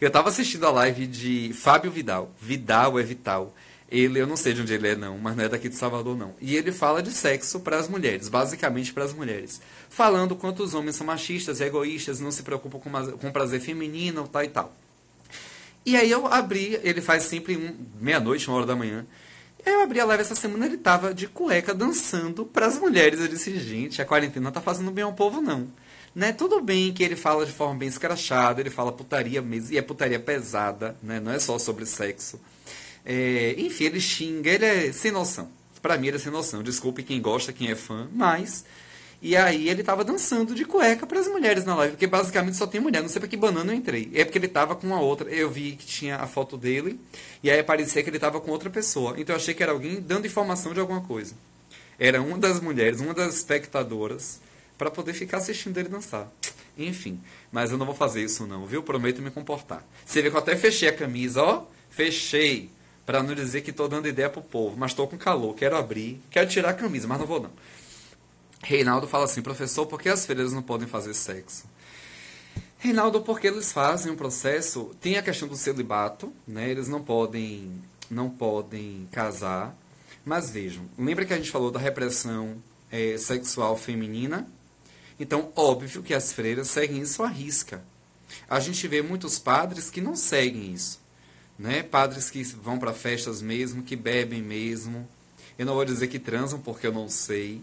Eu tava assistindo a live de Fábio Vidal. Vidal é Vital. Ele, eu não sei de onde ele é, não, mas não é daqui de Salvador, não. E ele fala de sexo para as mulheres, basicamente para as mulheres. Falando quanto os homens são machistas, egoístas, não se preocupam com, com prazer feminino, tal e tal. E aí eu abri, ele faz sempre um, meia-noite, uma hora da manhã. Eu abri a live essa semana, ele tava de cueca dançando para as mulheres. Eu disse, gente, a quarentena tá fazendo bem ao povo, não. Né? Tudo bem que ele fala de forma bem escrachada, ele fala putaria mesmo, e é putaria pesada, né? não é só sobre sexo. É, enfim, ele xinga, ele é sem noção. Pra mim ele é sem noção. Desculpe quem gosta, quem é fã, mas. E aí ele tava dançando de cueca para as mulheres na live, porque basicamente só tem mulher. Não sei pra que banana eu entrei. É porque ele tava com a outra. Eu vi que tinha a foto dele, e aí parecia que ele tava com outra pessoa. Então eu achei que era alguém dando informação de alguma coisa. Era uma das mulheres, uma das espectadoras para poder ficar assistindo ele dançar. Enfim, mas eu não vou fazer isso não, viu? Prometo me comportar. Você vê que eu até fechei a camisa, ó. Fechei. Para não dizer que tô dando ideia pro povo, mas tô com calor, quero abrir, quero tirar a camisa, mas não vou não. Reinaldo fala assim, professor, por que as freiras não podem fazer sexo? Reinaldo, porque eles fazem um processo, tem a questão do celibato, né? Eles não podem, não podem casar. Mas vejam, lembra que a gente falou da repressão é, sexual feminina? Então, óbvio que as freiras seguem isso à risca. A gente vê muitos padres que não seguem isso. Né? Padres que vão para festas mesmo, que bebem mesmo. Eu não vou dizer que transam porque eu não sei.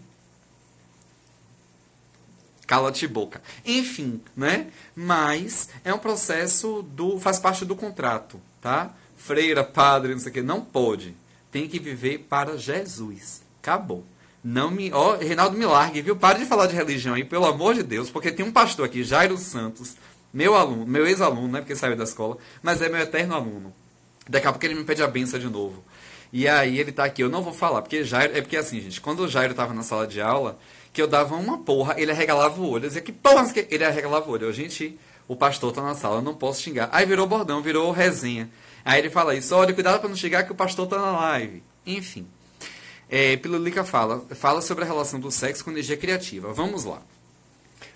Cala-te boca. Enfim, né? Mas é um processo do. faz parte do contrato, tá? Freira, padre, não sei o que, não pode. Tem que viver para Jesus. Acabou. Não me. Ó, Reinaldo me largue, viu? Pare de falar de religião aí, pelo amor de Deus, porque tem um pastor aqui, Jairo Santos, meu aluno, meu ex-aluno, né? Porque saiu da escola, mas é meu eterno aluno. Daqui a pouco ele me pede a benção de novo. E aí ele tá aqui, eu não vou falar, porque Jairo. É porque assim, gente, quando o Jairo tava na sala de aula, que eu dava uma porra, ele arregalava o olho. Eu dizia, que porra, ele arregalava o olho. Eu, gente, o pastor tá na sala, eu não posso xingar. Aí virou bordão, virou resenha. Aí ele fala isso, olha, cuidado para não xingar que o pastor tá na live. Enfim. É, Pilulica fala, fala sobre a relação do sexo com energia criativa. Vamos lá.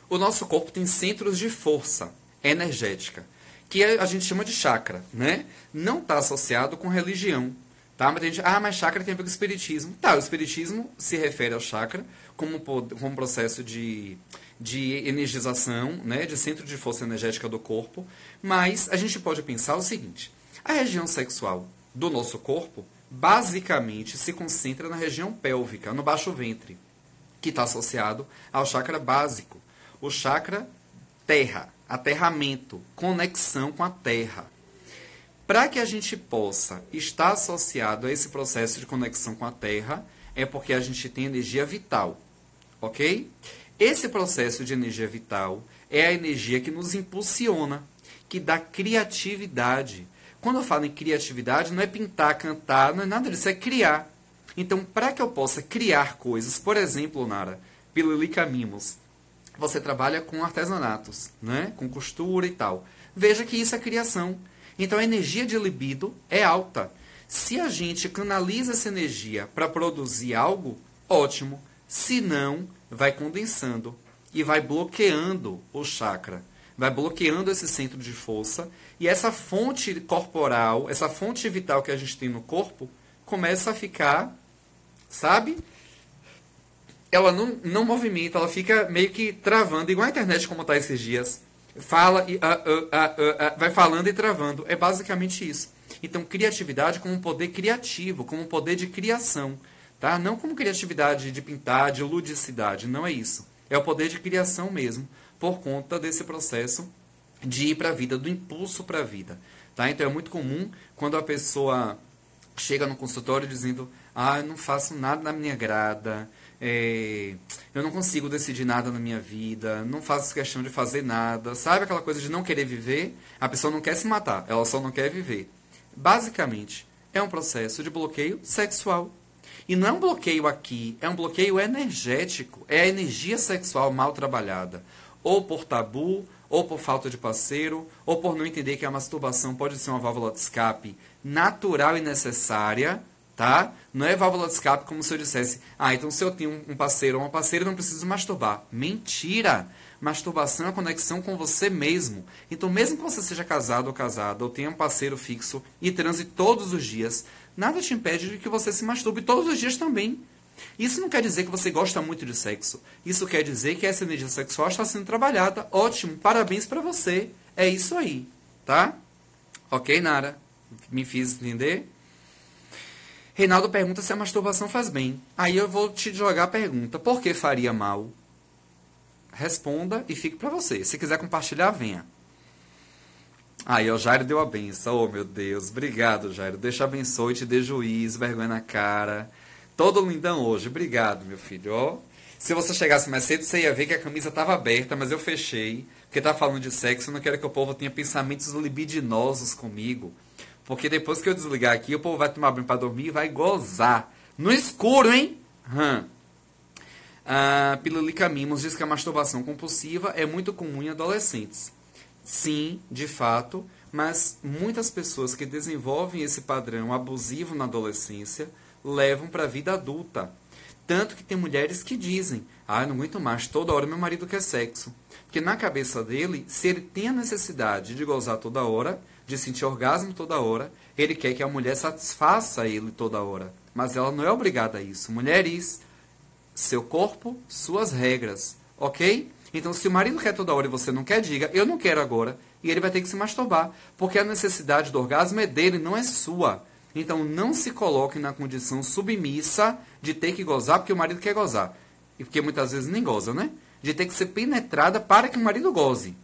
O nosso corpo tem centros de força energética, que a gente chama de chakra, né? Não está associado com religião. Tá? Mas a gente, ah, mas chakra tem a ver com espiritismo. Tá, o espiritismo se refere ao chakra como, como um processo de, de energização, né, de centro de força energética do corpo, mas a gente pode pensar o seguinte: a região sexual do nosso corpo basicamente se concentra na região pélvica, no baixo ventre, que está associado ao chakra básico, o chakra terra, aterramento, conexão com a terra. Para que a gente possa estar associado a esse processo de conexão com a terra, é porque a gente tem energia vital, ok? Esse processo de energia vital é a energia que nos impulsiona, que dá criatividade, quando eu falo em criatividade, não é pintar, cantar, não é nada disso, é criar. Então, para que eu possa criar coisas, por exemplo, Nara, pelo Lilica Mimos, você trabalha com artesanatos, né? com costura e tal. Veja que isso é criação. Então, a energia de libido é alta. Se a gente canaliza essa energia para produzir algo, ótimo. Se não, vai condensando e vai bloqueando o chakra vai bloqueando esse centro de força e essa fonte corporal, essa fonte vital que a gente tem no corpo, começa a ficar, sabe? Ela não, não movimenta, ela fica meio que travando, igual a internet como está esses dias. Fala e uh, uh, uh, vai falando e travando. É basicamente isso. Então, criatividade como um poder criativo, como um poder de criação. Tá? Não como criatividade de pintar, de ludicidade. Não é isso. É o poder de criação mesmo por conta desse processo de ir para a vida, do impulso para a vida. Tá? Então é muito comum quando a pessoa chega no consultório dizendo: Ah, eu não faço nada na minha grada, é, eu não consigo decidir nada na minha vida, não faço questão de fazer nada. Sabe aquela coisa de não querer viver? A pessoa não quer se matar, ela só não quer viver. Basicamente, é um processo de bloqueio sexual. E não é um bloqueio aqui, é um bloqueio energético, é a energia sexual mal trabalhada ou por tabu, ou por falta de parceiro, ou por não entender que a masturbação pode ser uma válvula de escape natural e necessária, tá? Não é válvula de escape como se eu dissesse, ah, então se eu tenho um parceiro ou uma parceira, eu não preciso masturbar. Mentira! Masturbação é conexão com você mesmo. Então, mesmo que você seja casado ou casada, ou tenha um parceiro fixo e transe todos os dias, nada te impede de que você se masturbe todos os dias também. Isso não quer dizer que você gosta muito de sexo. Isso quer dizer que essa energia sexual está sendo trabalhada. Ótimo, parabéns para você. É isso aí, tá? Ok, Nara? Me fiz entender? Reinaldo pergunta se a masturbação faz bem. Aí eu vou te jogar a pergunta: por que faria mal? Responda e fique para você. Se quiser compartilhar, venha. Aí, o Jairo deu a benção. Oh, meu Deus. Obrigado, Jairo. Deixa abençoe, te dê juízo, vergonha na cara. Todo lindão hoje. Obrigado, meu filho. Ó, se você chegasse mais cedo, você ia ver que a camisa estava aberta, mas eu fechei. Porque tá falando de sexo, eu não quero que o povo tenha pensamentos libidinosos comigo. Porque depois que eu desligar aqui, o povo vai tomar banho para dormir e vai gozar. No escuro, hein? Hum. Ah, Mimos diz que a masturbação compulsiva é muito comum em adolescentes. Sim, de fato, mas muitas pessoas que desenvolvem esse padrão abusivo na adolescência levam para a vida adulta. Tanto que tem mulheres que dizem: Ah, eu não aguento mais, toda hora meu marido quer sexo. Porque na cabeça dele, se ele tem a necessidade de gozar toda hora, de sentir orgasmo toda hora, ele quer que a mulher satisfaça ele toda hora. Mas ela não é obrigada a isso. Mulheres, seu corpo, suas regras. Ok? Então, se o marido quer toda hora e você não quer, diga: Eu não quero agora. E ele vai ter que se masturbar. Porque a necessidade do orgasmo é dele, não é sua. Então não se coloque na condição submissa de ter que gozar porque o marido quer gozar. E porque muitas vezes nem goza, né? De ter que ser penetrada para que o marido goze.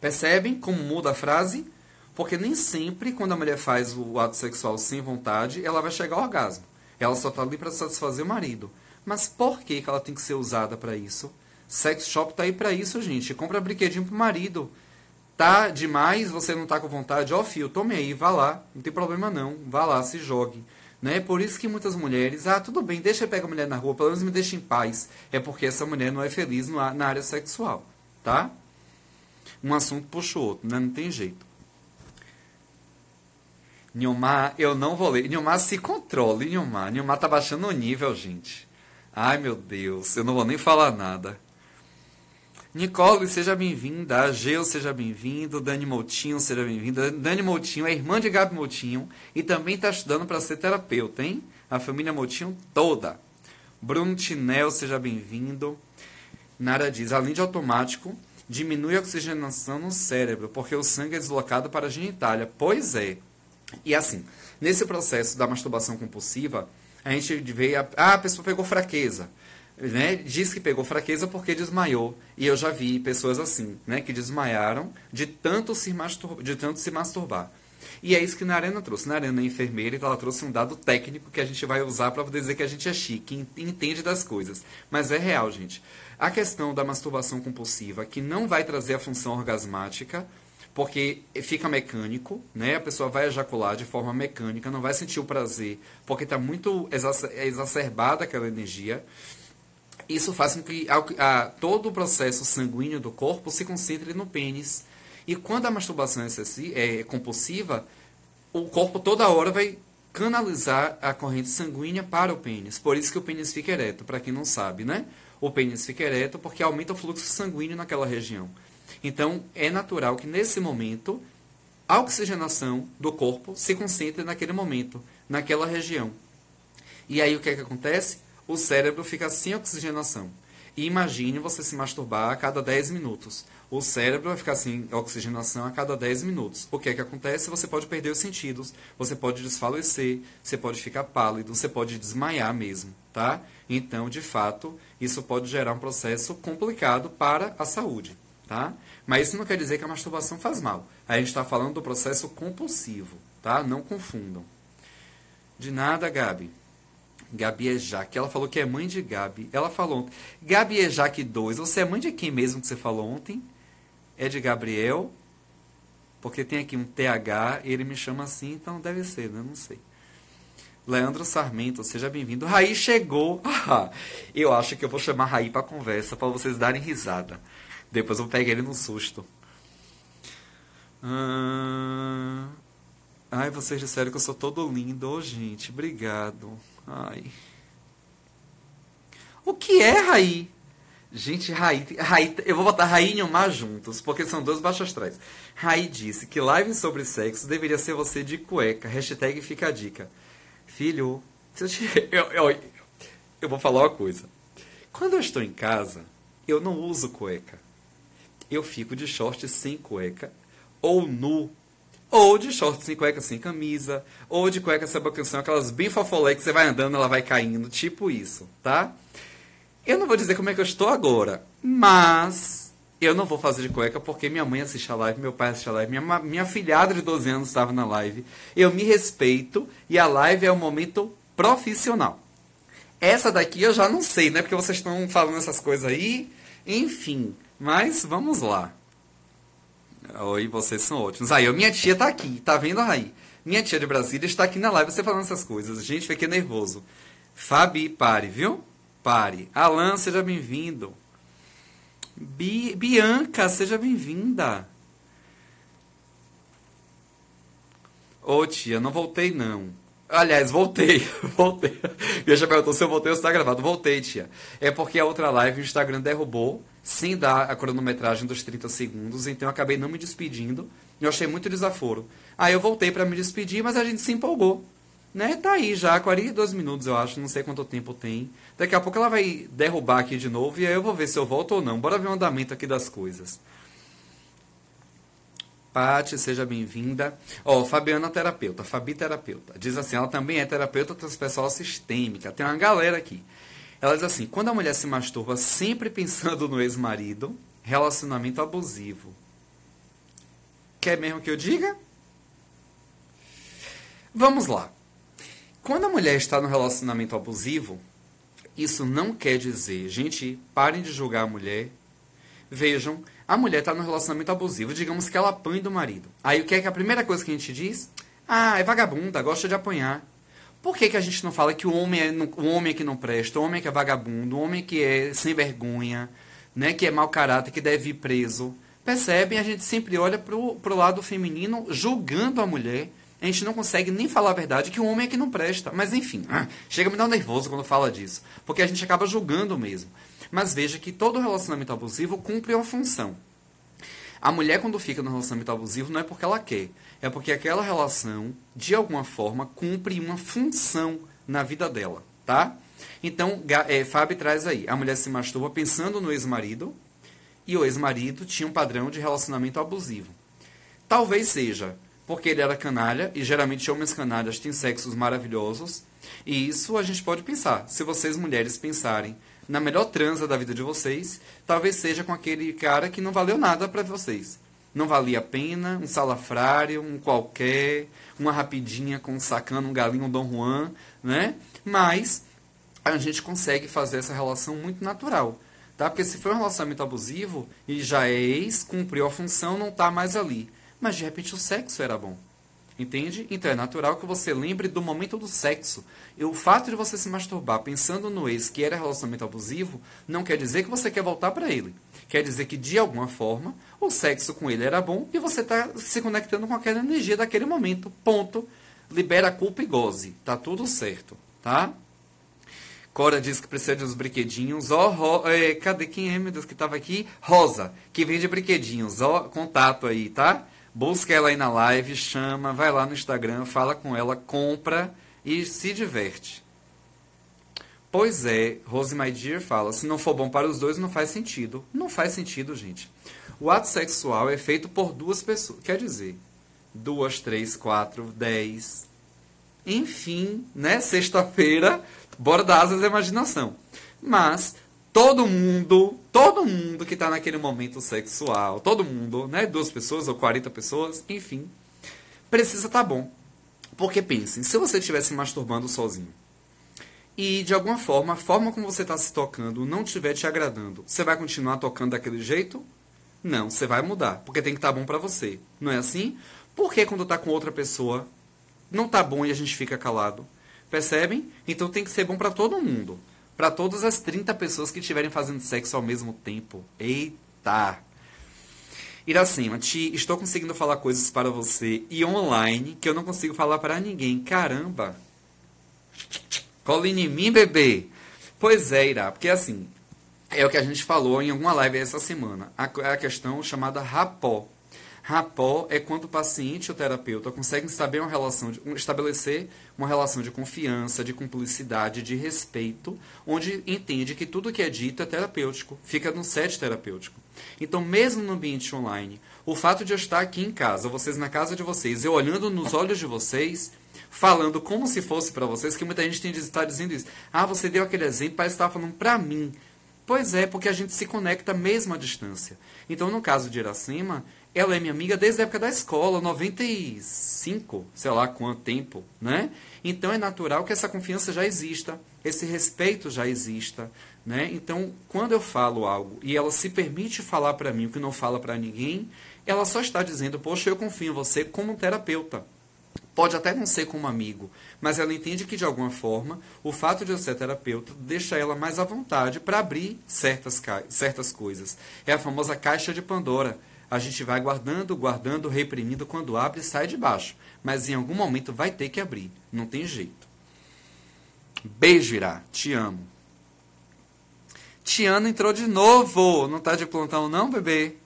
Percebem como muda a frase? Porque nem sempre, quando a mulher faz o ato sexual sem vontade, ela vai chegar ao orgasmo. Ela só está ali para satisfazer o marido. Mas por que, que ela tem que ser usada para isso? Sex shop está aí para isso, gente. Compra brinquedinho pro marido. Tá demais, você não tá com vontade, ó fio, tome aí, vá lá, não tem problema não, vá lá, se jogue. Né? Por isso que muitas mulheres, ah, tudo bem, deixa eu pegar a mulher na rua, pelo menos me deixa em paz. É porque essa mulher não é feliz na área sexual, tá? Um assunto puxa o outro, né? Não tem jeito. Nilmar, eu não vou ler. Nilmar se controle, Nilmar. Nilmar tá baixando o nível, gente. Ai, meu Deus, eu não vou nem falar nada. Nicole, seja bem-vinda. Ageu, seja bem-vindo. Dani Moutinho, seja bem-vinda. Dani Moutinho é irmã de Gabi Moutinho e também está estudando para ser terapeuta, hein? A família Moutinho toda. Bruno Tinel, seja bem-vindo. Nara diz, além de automático, diminui a oxigenação no cérebro, porque o sangue é deslocado para a genitália. Pois é. E assim, nesse processo da masturbação compulsiva, a gente vê a, ah, a pessoa pegou fraqueza né, diz que pegou fraqueza porque desmaiou. E eu já vi pessoas assim, né, que desmaiaram de tanto se, de tanto se masturbar. E é isso que na Arena trouxe. Na Arena é enfermeira, então ela trouxe um dado técnico que a gente vai usar para dizer que a gente é chique, entende das coisas. Mas é real, gente. A questão da masturbação compulsiva, que não vai trazer a função orgasmática, porque fica mecânico, né? A pessoa vai ejacular de forma mecânica, não vai sentir o prazer, porque está muito exacerbada aquela energia. Isso faz com que a, a, todo o processo sanguíneo do corpo se concentre no pênis. E quando a masturbação é, é compulsiva, o corpo toda hora vai canalizar a corrente sanguínea para o pênis. Por isso que o pênis fica ereto, para quem não sabe, né? O pênis fica ereto porque aumenta o fluxo sanguíneo naquela região. Então, é natural que nesse momento a oxigenação do corpo se concentre naquele momento, naquela região. E aí o que é que acontece? O cérebro fica sem oxigenação. E imagine você se masturbar a cada 10 minutos. O cérebro vai ficar sem oxigenação a cada 10 minutos. O que é que acontece? Você pode perder os sentidos, você pode desfalecer, você pode ficar pálido, você pode desmaiar mesmo, tá? Então, de fato, isso pode gerar um processo complicado para a saúde, tá? Mas isso não quer dizer que a masturbação faz mal. A gente está falando do processo compulsivo, tá? Não confundam. De nada, Gabi. Gabi Ejac. Ela falou que é mãe de Gabi. Ela falou ontem. Gabi Ejac 2. Você é mãe de quem mesmo que você falou ontem? É de Gabriel? Porque tem aqui um TH, ele me chama assim, então deve ser, né? Não sei. Leandro Sarmento, seja bem-vindo. Raí chegou. eu acho que eu vou chamar Raí para conversa, para vocês darem risada. Depois eu pego ele no susto. Hum... Ai, vocês disseram que eu sou todo lindo. Oh, gente, obrigado. Ai. O que é Raí? Gente, Raí, Raí, eu vou botar Raí e Nilmar juntos, porque são dois baixos astrais. Raí disse que live sobre sexo deveria ser você de cueca. Hashtag fica a dica. Filho, eu, eu, eu vou falar uma coisa. Quando eu estou em casa, eu não uso cueca. Eu fico de short sem cueca ou nu ou de shorts sem cueca, sem camisa. Ou de cueca sem canção, aquelas bem fofolé que você vai andando, ela vai caindo. Tipo isso, tá? Eu não vou dizer como é que eu estou agora. Mas eu não vou fazer de cueca porque minha mãe assiste a live, meu pai assiste a live, minha, minha filhada de 12 anos estava na live. Eu me respeito e a live é um momento profissional. Essa daqui eu já não sei, né? Porque vocês estão falando essas coisas aí. Enfim, mas vamos lá. Oi, vocês são ótimos. Aí, minha tia tá aqui, tá vendo aí? Minha tia de Brasília está aqui na live, você falando essas coisas. Gente, fiquei nervoso. Fabi, pare, viu? Pare. Alan, seja bem-vindo. Bi Bianca, seja bem-vinda. Ô tia, não voltei não. Aliás, voltei, voltei. Minha tia perguntou se eu voltei ou se tá gravado. Voltei, tia. É porque a outra live o Instagram derrubou sem dar a cronometragem dos 30 segundos, então eu acabei não me despedindo. Eu achei muito desaforo. Aí eu voltei para me despedir, mas a gente se empolgou. Né? Tá aí já, 42 minutos eu acho, não sei quanto tempo tem. Daqui a pouco ela vai derrubar aqui de novo e aí eu vou ver se eu volto ou não. Bora ver o andamento aqui das coisas. Pati, seja bem-vinda. Ó, oh, Fabiana terapeuta, Fabi terapeuta. Diz assim, ela também é terapeuta transpessoal sistêmica. Tem uma galera aqui. Ela diz assim: quando a mulher se masturba sempre pensando no ex-marido, relacionamento abusivo. Quer mesmo que eu diga? Vamos lá. Quando a mulher está no relacionamento abusivo, isso não quer dizer, gente, parem de julgar a mulher. Vejam, a mulher está no relacionamento abusivo, digamos que ela apanha do marido. Aí o que é que a primeira coisa que a gente diz? Ah, é vagabunda, gosta de apanhar. Por que, que a gente não fala que o homem é o homem é que não presta, o homem é que é vagabundo, o homem que é sem vergonha, né, que é mau caráter, que deve ir preso? Percebem? A gente sempre olha pro, pro lado feminino julgando a mulher. A gente não consegue nem falar a verdade que o homem é que não presta. Mas enfim, ah, chega a me dar um nervoso quando fala disso. Porque a gente acaba julgando mesmo. Mas veja que todo relacionamento abusivo cumpre uma função. A mulher, quando fica no relacionamento abusivo, não é porque ela quer, é porque aquela relação, de alguma forma, cumpre uma função na vida dela, tá? Então, é, Fábio traz aí, a mulher se masturba pensando no ex-marido, e o ex-marido tinha um padrão de relacionamento abusivo. Talvez seja porque ele era canalha, e geralmente homens canalhas têm sexos maravilhosos, e isso a gente pode pensar. Se vocês mulheres pensarem na melhor transa da vida de vocês, talvez seja com aquele cara que não valeu nada para vocês. Não valia a pena, um salafrário, um qualquer, uma rapidinha com um sacano, um galinho, um Dom Juan, né? Mas a gente consegue fazer essa relação muito natural. Tá? Porque se for um relacionamento abusivo e já é ex, cumpriu a função, não está mais ali. Mas de repente o sexo era bom. Entende? Então é natural que você lembre do momento do sexo. E o fato de você se masturbar pensando no ex que era relacionamento abusivo não quer dizer que você quer voltar para ele. Quer dizer que de alguma forma o sexo com ele era bom e você está se conectando com aquela energia daquele momento. Ponto. Libera a culpa e goze. Tá tudo certo, tá? Cora diz que precisa de uns brinquedinhos. Ó, oh, é, cadê quem é, meu Deus, que estava aqui? Rosa, que vende brinquedinhos. Ó, contato aí, tá? Busca ela aí na live, chama, vai lá no Instagram, fala com ela, compra e se diverte. Pois é, Rose My Dear fala, se não for bom para os dois, não faz sentido. Não faz sentido, gente. O ato sexual é feito por duas pessoas. Quer dizer, duas, três, quatro, dez. Enfim, né? Sexta-feira, bora dar asas à imaginação. Mas todo mundo, todo mundo que está naquele momento sexual, todo mundo, né, duas pessoas ou 40 pessoas, enfim, precisa tá bom. Porque pensem, se você estiver se masturbando sozinho e de alguma forma a forma como você está se tocando não estiver te agradando, você vai continuar tocando daquele jeito? Não, você vai mudar, porque tem que estar tá bom para você. Não é assim? Por que quando está com outra pessoa não está bom e a gente fica calado? Percebem? Então tem que ser bom para todo mundo para todas as 30 pessoas que estiverem fazendo sexo ao mesmo tempo. Eita! Iracema, te, estou conseguindo falar coisas para você e online que eu não consigo falar para ninguém. Caramba! Cola em mim, bebê! Pois é, Ira, porque assim, é o que a gente falou em alguma live essa semana. A, a questão chamada rapó. Rapó é quando o paciente e o terapeuta conseguem saber uma relação de, estabelecer uma relação de confiança, de cumplicidade, de respeito, onde entende que tudo que é dito é terapêutico, fica no set terapêutico. Então, mesmo no ambiente online, o fato de eu estar aqui em casa, vocês na casa de vocês, eu olhando nos olhos de vocês, falando como se fosse para vocês, que muita gente estar dizendo isso. Ah, você deu aquele exemplo, parece estar falando para mim. Pois é, porque a gente se conecta mesmo à distância. Então, no caso de Iracema, ela é minha amiga desde a época da escola, 95, sei lá quanto tempo, né? Então é natural que essa confiança já exista, esse respeito já exista, né? Então, quando eu falo algo e ela se permite falar para mim o que não fala para ninguém, ela só está dizendo, poxa, eu confio em você como um terapeuta. Pode até não ser como amigo, mas ela entende que, de alguma forma, o fato de eu ser terapeuta deixa ela mais à vontade para abrir certas, certas coisas. É a famosa caixa de Pandora a gente vai guardando, guardando, reprimindo, quando abre, sai de baixo. Mas em algum momento vai ter que abrir. Não tem jeito. Beijo, Irá. Te amo. Tiana entrou de novo. Não tá de plantão, não, bebê?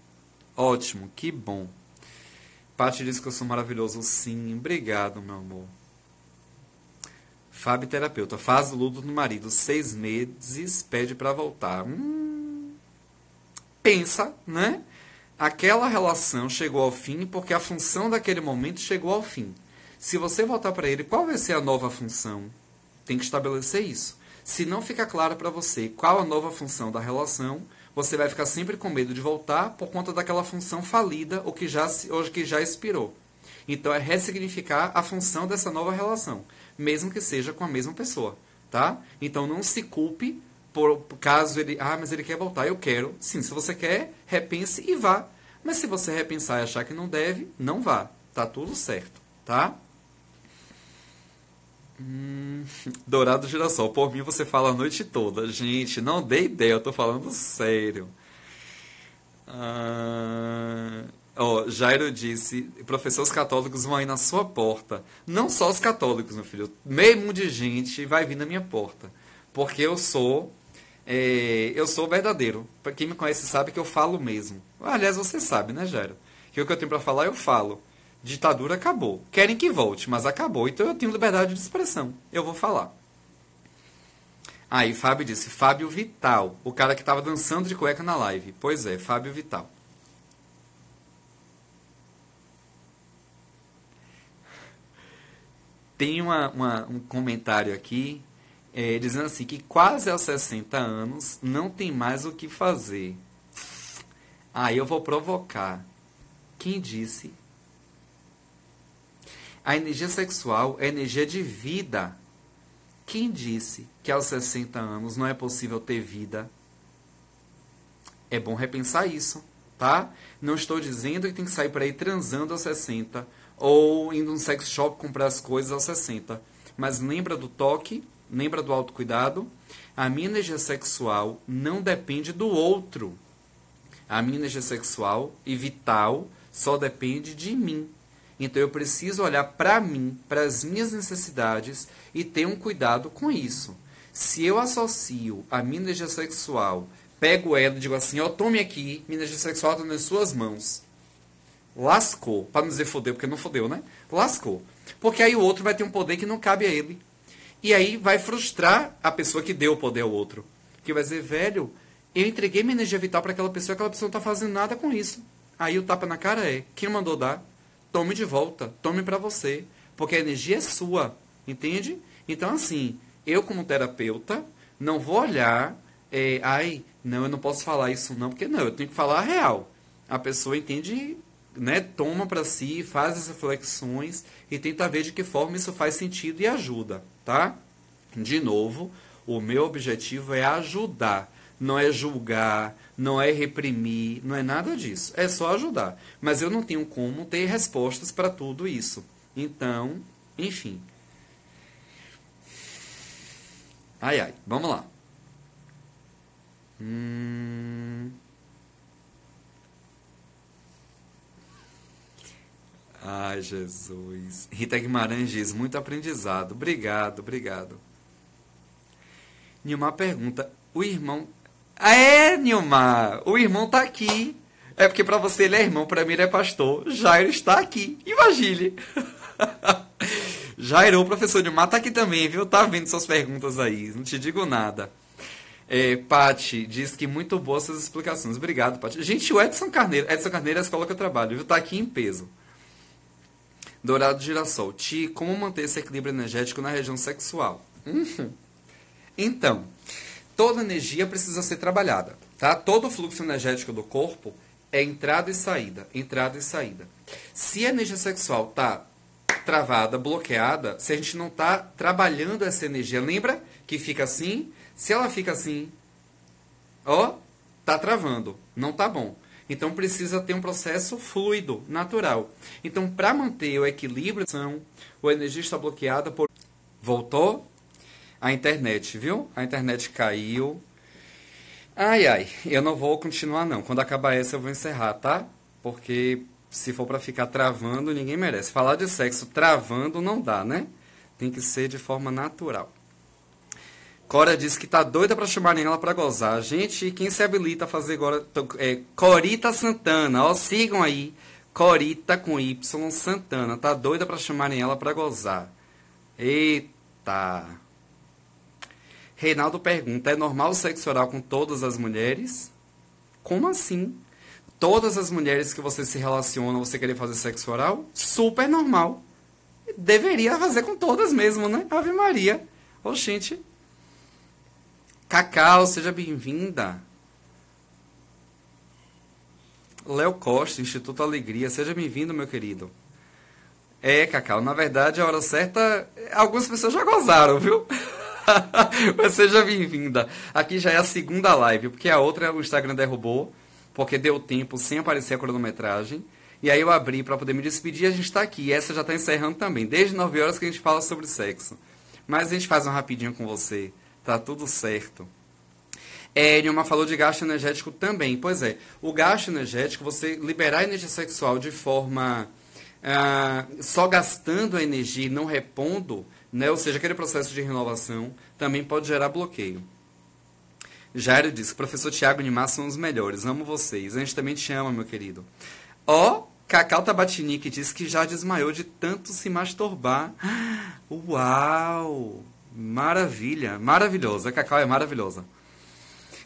Ótimo, que bom. Paty disse que eu sou maravilhoso. Sim, obrigado, meu amor. Fábio terapeuta. Faz o luto no marido. Seis meses, pede para voltar. Hum, pensa, né? Aquela relação chegou ao fim porque a função daquele momento chegou ao fim. Se você voltar para ele, qual vai ser a nova função? Tem que estabelecer isso. Se não fica claro para você qual a nova função da relação, você vai ficar sempre com medo de voltar por conta daquela função falida ou que já, ou que já expirou. Então é ressignificar a função dessa nova relação, mesmo que seja com a mesma pessoa, tá? Então não se culpe por, caso ele, ah, mas ele quer voltar, eu quero. Sim, se você quer, repense e vá. Mas se você repensar e achar que não deve, não vá. Tá tudo certo, tá? Hum, dourado girassol. Por mim você fala a noite toda. Gente, não dei ideia, eu tô falando sério. Ah, oh, Jairo disse: professores católicos vão aí na sua porta. Não só os católicos, meu filho. Meio de gente vai vir na minha porta. Porque eu sou é, eu sou verdadeiro. Para quem me conhece sabe que eu falo mesmo. Aliás, você sabe, né, Jairo? Que o que eu tenho para falar eu falo. Ditadura acabou. Querem que volte, mas acabou. Então eu tenho liberdade de expressão. Eu vou falar. Aí Fábio disse, Fábio Vital, o cara que estava dançando de cueca na live. Pois é, Fábio Vital. Tem uma, uma, um comentário aqui é, dizendo assim que quase aos 60 anos não tem mais o que fazer. Aí eu vou provocar. Quem disse a energia sexual é energia de vida. Quem disse que aos 60 anos não é possível ter vida? É bom repensar isso, tá? Não estou dizendo que tem que sair por aí transando aos 60 ou indo no sex shop comprar as coisas aos 60. Mas lembra do toque, lembra do autocuidado. A minha energia sexual não depende do outro. A minha energia sexual e vital só depende de mim. Então eu preciso olhar para mim, para as minhas necessidades e ter um cuidado com isso. Se eu associo a minha energia sexual, pego ela e digo assim, ó, oh, tome aqui, minha energia sexual está nas suas mãos. Lascou. Para não dizer fodeu, porque não fodeu, né? Lascou. Porque aí o outro vai ter um poder que não cabe a ele. E aí vai frustrar a pessoa que deu o poder ao outro. Que vai dizer, velho, eu entreguei minha energia vital para aquela pessoa, aquela pessoa não está fazendo nada com isso. Aí o tapa na cara é, quem mandou dar? tome de volta, tome para você, porque a energia é sua, entende? Então, assim, eu como terapeuta não vou olhar, é, ai, não, eu não posso falar isso não, porque não, eu tenho que falar a real. A pessoa entende, né, toma para si, faz as reflexões e tenta ver de que forma isso faz sentido e ajuda, tá? De novo, o meu objetivo é ajudar, não é julgar, não é reprimir, não é nada disso. É só ajudar. Mas eu não tenho como ter respostas para tudo isso. Então, enfim. Ai, ai, vamos lá. Hum... Ai, Jesus. Rita Guimarães diz: muito aprendizado. Obrigado, obrigado. Nilmar pergunta: o irmão é, Nilmar, o irmão tá aqui. É porque para você ele é irmão, para mim ele é pastor. Jairo está aqui. Imagine. Jairo, o professor Nilmar tá aqui também, viu? Tá vendo suas perguntas aí. Não te digo nada. É, Pati diz que muito boas suas explicações. Obrigado, Pati. Gente, o Edson Carneiro, Edson Carneiro é a escola que eu trabalho, viu? Tá aqui em peso. Dourado Girassol. Ti, como manter esse equilíbrio energético na região sexual? Uhum. Então, toda energia precisa ser trabalhada, tá? Todo o fluxo energético do corpo é entrada e saída, entrada e saída. Se a energia sexual tá travada, bloqueada, se a gente não está trabalhando essa energia, lembra que fica assim? Se ela fica assim, ó, tá travando, não tá bom. Então precisa ter um processo fluido, natural. Então para manter o equilíbrio, a energia está bloqueada por voltou, a internet, viu? A internet caiu. Ai, ai, eu não vou continuar não. Quando acabar essa eu vou encerrar, tá? Porque se for para ficar travando, ninguém merece. Falar de sexo travando não dá, né? Tem que ser de forma natural. Cora disse que tá doida para chamarem ela para gozar. Gente, quem se habilita a fazer agora é Corita Santana, ó, sigam aí. Corita com Y Santana, tá doida para chamarem ela para gozar. Eita. Reinaldo pergunta: é normal o sexo oral com todas as mulheres? Como assim? Todas as mulheres que você se relaciona, você querer fazer sexo oral? Super normal. Deveria fazer com todas mesmo, né? Ave Maria. Oxente. Cacau, seja bem-vinda. Léo Costa, Instituto Alegria, seja bem-vindo, meu querido. É, Cacau, na verdade, a hora certa, algumas pessoas já gozaram, viu? Mas seja bem-vinda. Aqui já é a segunda live, porque a outra o Instagram derrubou, porque deu tempo sem aparecer a cronometragem. E aí eu abri para poder me despedir e a gente está aqui. E essa já está encerrando também. Desde 9 horas que a gente fala sobre sexo. Mas a gente faz um rapidinho com você. Tá tudo certo. É, Nilma falou de gasto energético também. Pois é, o gasto energético, você liberar energia sexual de forma ah, só gastando a energia e não repondo, né? ou seja, aquele processo de renovação, também pode gerar bloqueio. Jairo disse, professor Tiago e são os melhores, amo vocês. A gente também te ama, meu querido. Ó, Cacau Tabatini que disse que já desmaiou de tanto se masturbar. Uau! Maravilha, maravilhosa. A Cacau é maravilhosa.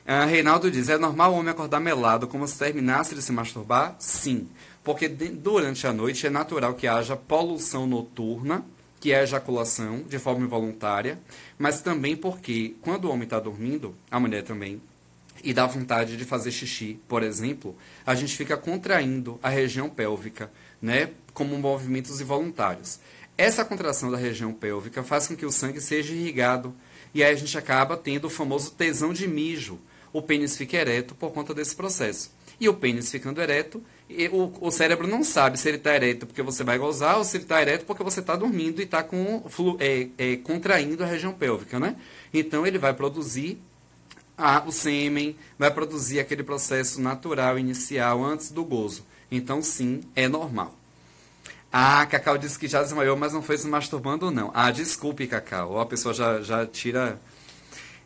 Uh, Reinaldo diz: é normal o homem acordar melado como se terminasse de se masturbar? Sim, porque de, durante a noite é natural que haja poluição noturna, que é a ejaculação de forma involuntária, mas também porque quando o homem está dormindo, a mulher também, e dá vontade de fazer xixi, por exemplo, a gente fica contraindo a região pélvica, né, como movimentos involuntários. Essa contração da região pélvica faz com que o sangue seja irrigado e aí a gente acaba tendo o famoso tesão de mijo. O pênis fica ereto por conta desse processo. E o pênis ficando ereto, o, o cérebro não sabe se ele está ereto porque você vai gozar ou se ele está ereto porque você está dormindo e está é, é, contraindo a região pélvica, né? Então ele vai produzir a, o sêmen, vai produzir aquele processo natural inicial antes do gozo. Então sim, é normal. Ah, Cacau disse que já desmaiou, mas não foi se masturbando, não. Ah, desculpe, Cacau. A pessoa já, já tira.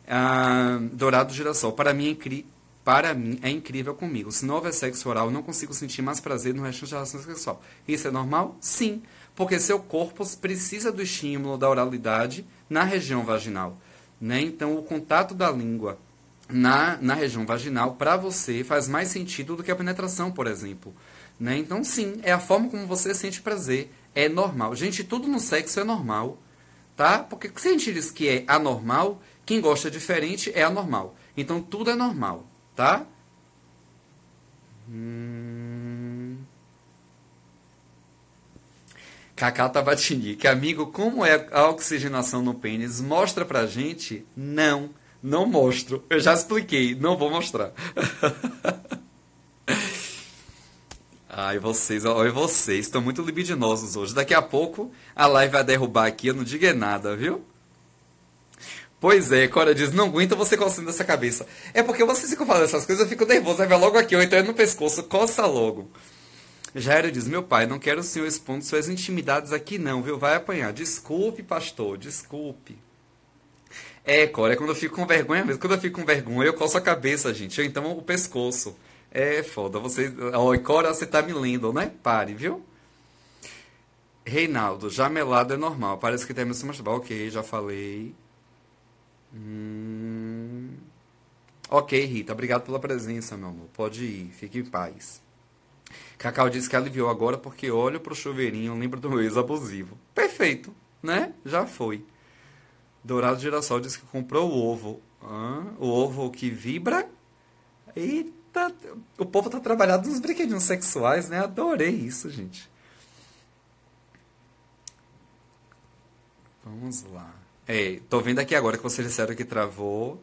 Ah, dourado girassol. Para mim, é para mim é incrível comigo. Se não houver sexo oral, não consigo sentir mais prazer no resto da relação sexual. Isso é normal? Sim. Porque seu corpo precisa do estímulo da oralidade na região vaginal. Né? Então, o contato da língua na, na região vaginal, para você, faz mais sentido do que a penetração, por exemplo. Né? Então, sim, é a forma como você sente prazer. É normal. Gente, tudo no sexo é normal. Tá? Porque se a gente diz que é anormal, quem gosta diferente é anormal. Então, tudo é normal. Tá? Hum... Cacá Tabatini, que amigo, como é a oxigenação no pênis? Mostra pra gente? Não, não mostro. Eu já expliquei, não vou mostrar. Ai, vocês, oi vocês, estão muito libidinosos hoje. Daqui a pouco a live vai derrubar aqui, eu não digo nada, viu? Pois é, Cora diz, não aguento você coçando essa cabeça. É porque vocês ficam falando essas coisas, eu fico nervoso, vai logo aqui, ou então é no pescoço, coça logo. Jairo diz, meu pai, não quero o senhor expondo suas intimidades aqui não, viu? Vai apanhar. Desculpe, pastor, desculpe. É, Cora, é quando eu fico com vergonha mesmo. Quando eu fico com vergonha, eu coço a cabeça, gente. Ou então o pescoço. É foda. Você. Oi, Cora, você tá me lendo, né? Pare, viu? Reinaldo, já melado é normal. Parece que tem se masturbar. Ok, já falei. Hum... Ok, Rita. Obrigado pela presença, meu amor. Pode ir. Fique em paz. Cacau disse que aliviou agora porque olho pro chuveirinho, lembra do meu ex abusivo. Perfeito, né? Já foi. Dourado Girassol disse que comprou o ovo. Ah, o ovo que vibra. E tá, o povo tá trabalhando nos brinquedinhos sexuais, né? Adorei isso, gente. Vamos lá. É, tô vendo aqui agora que vocês disseram que travou.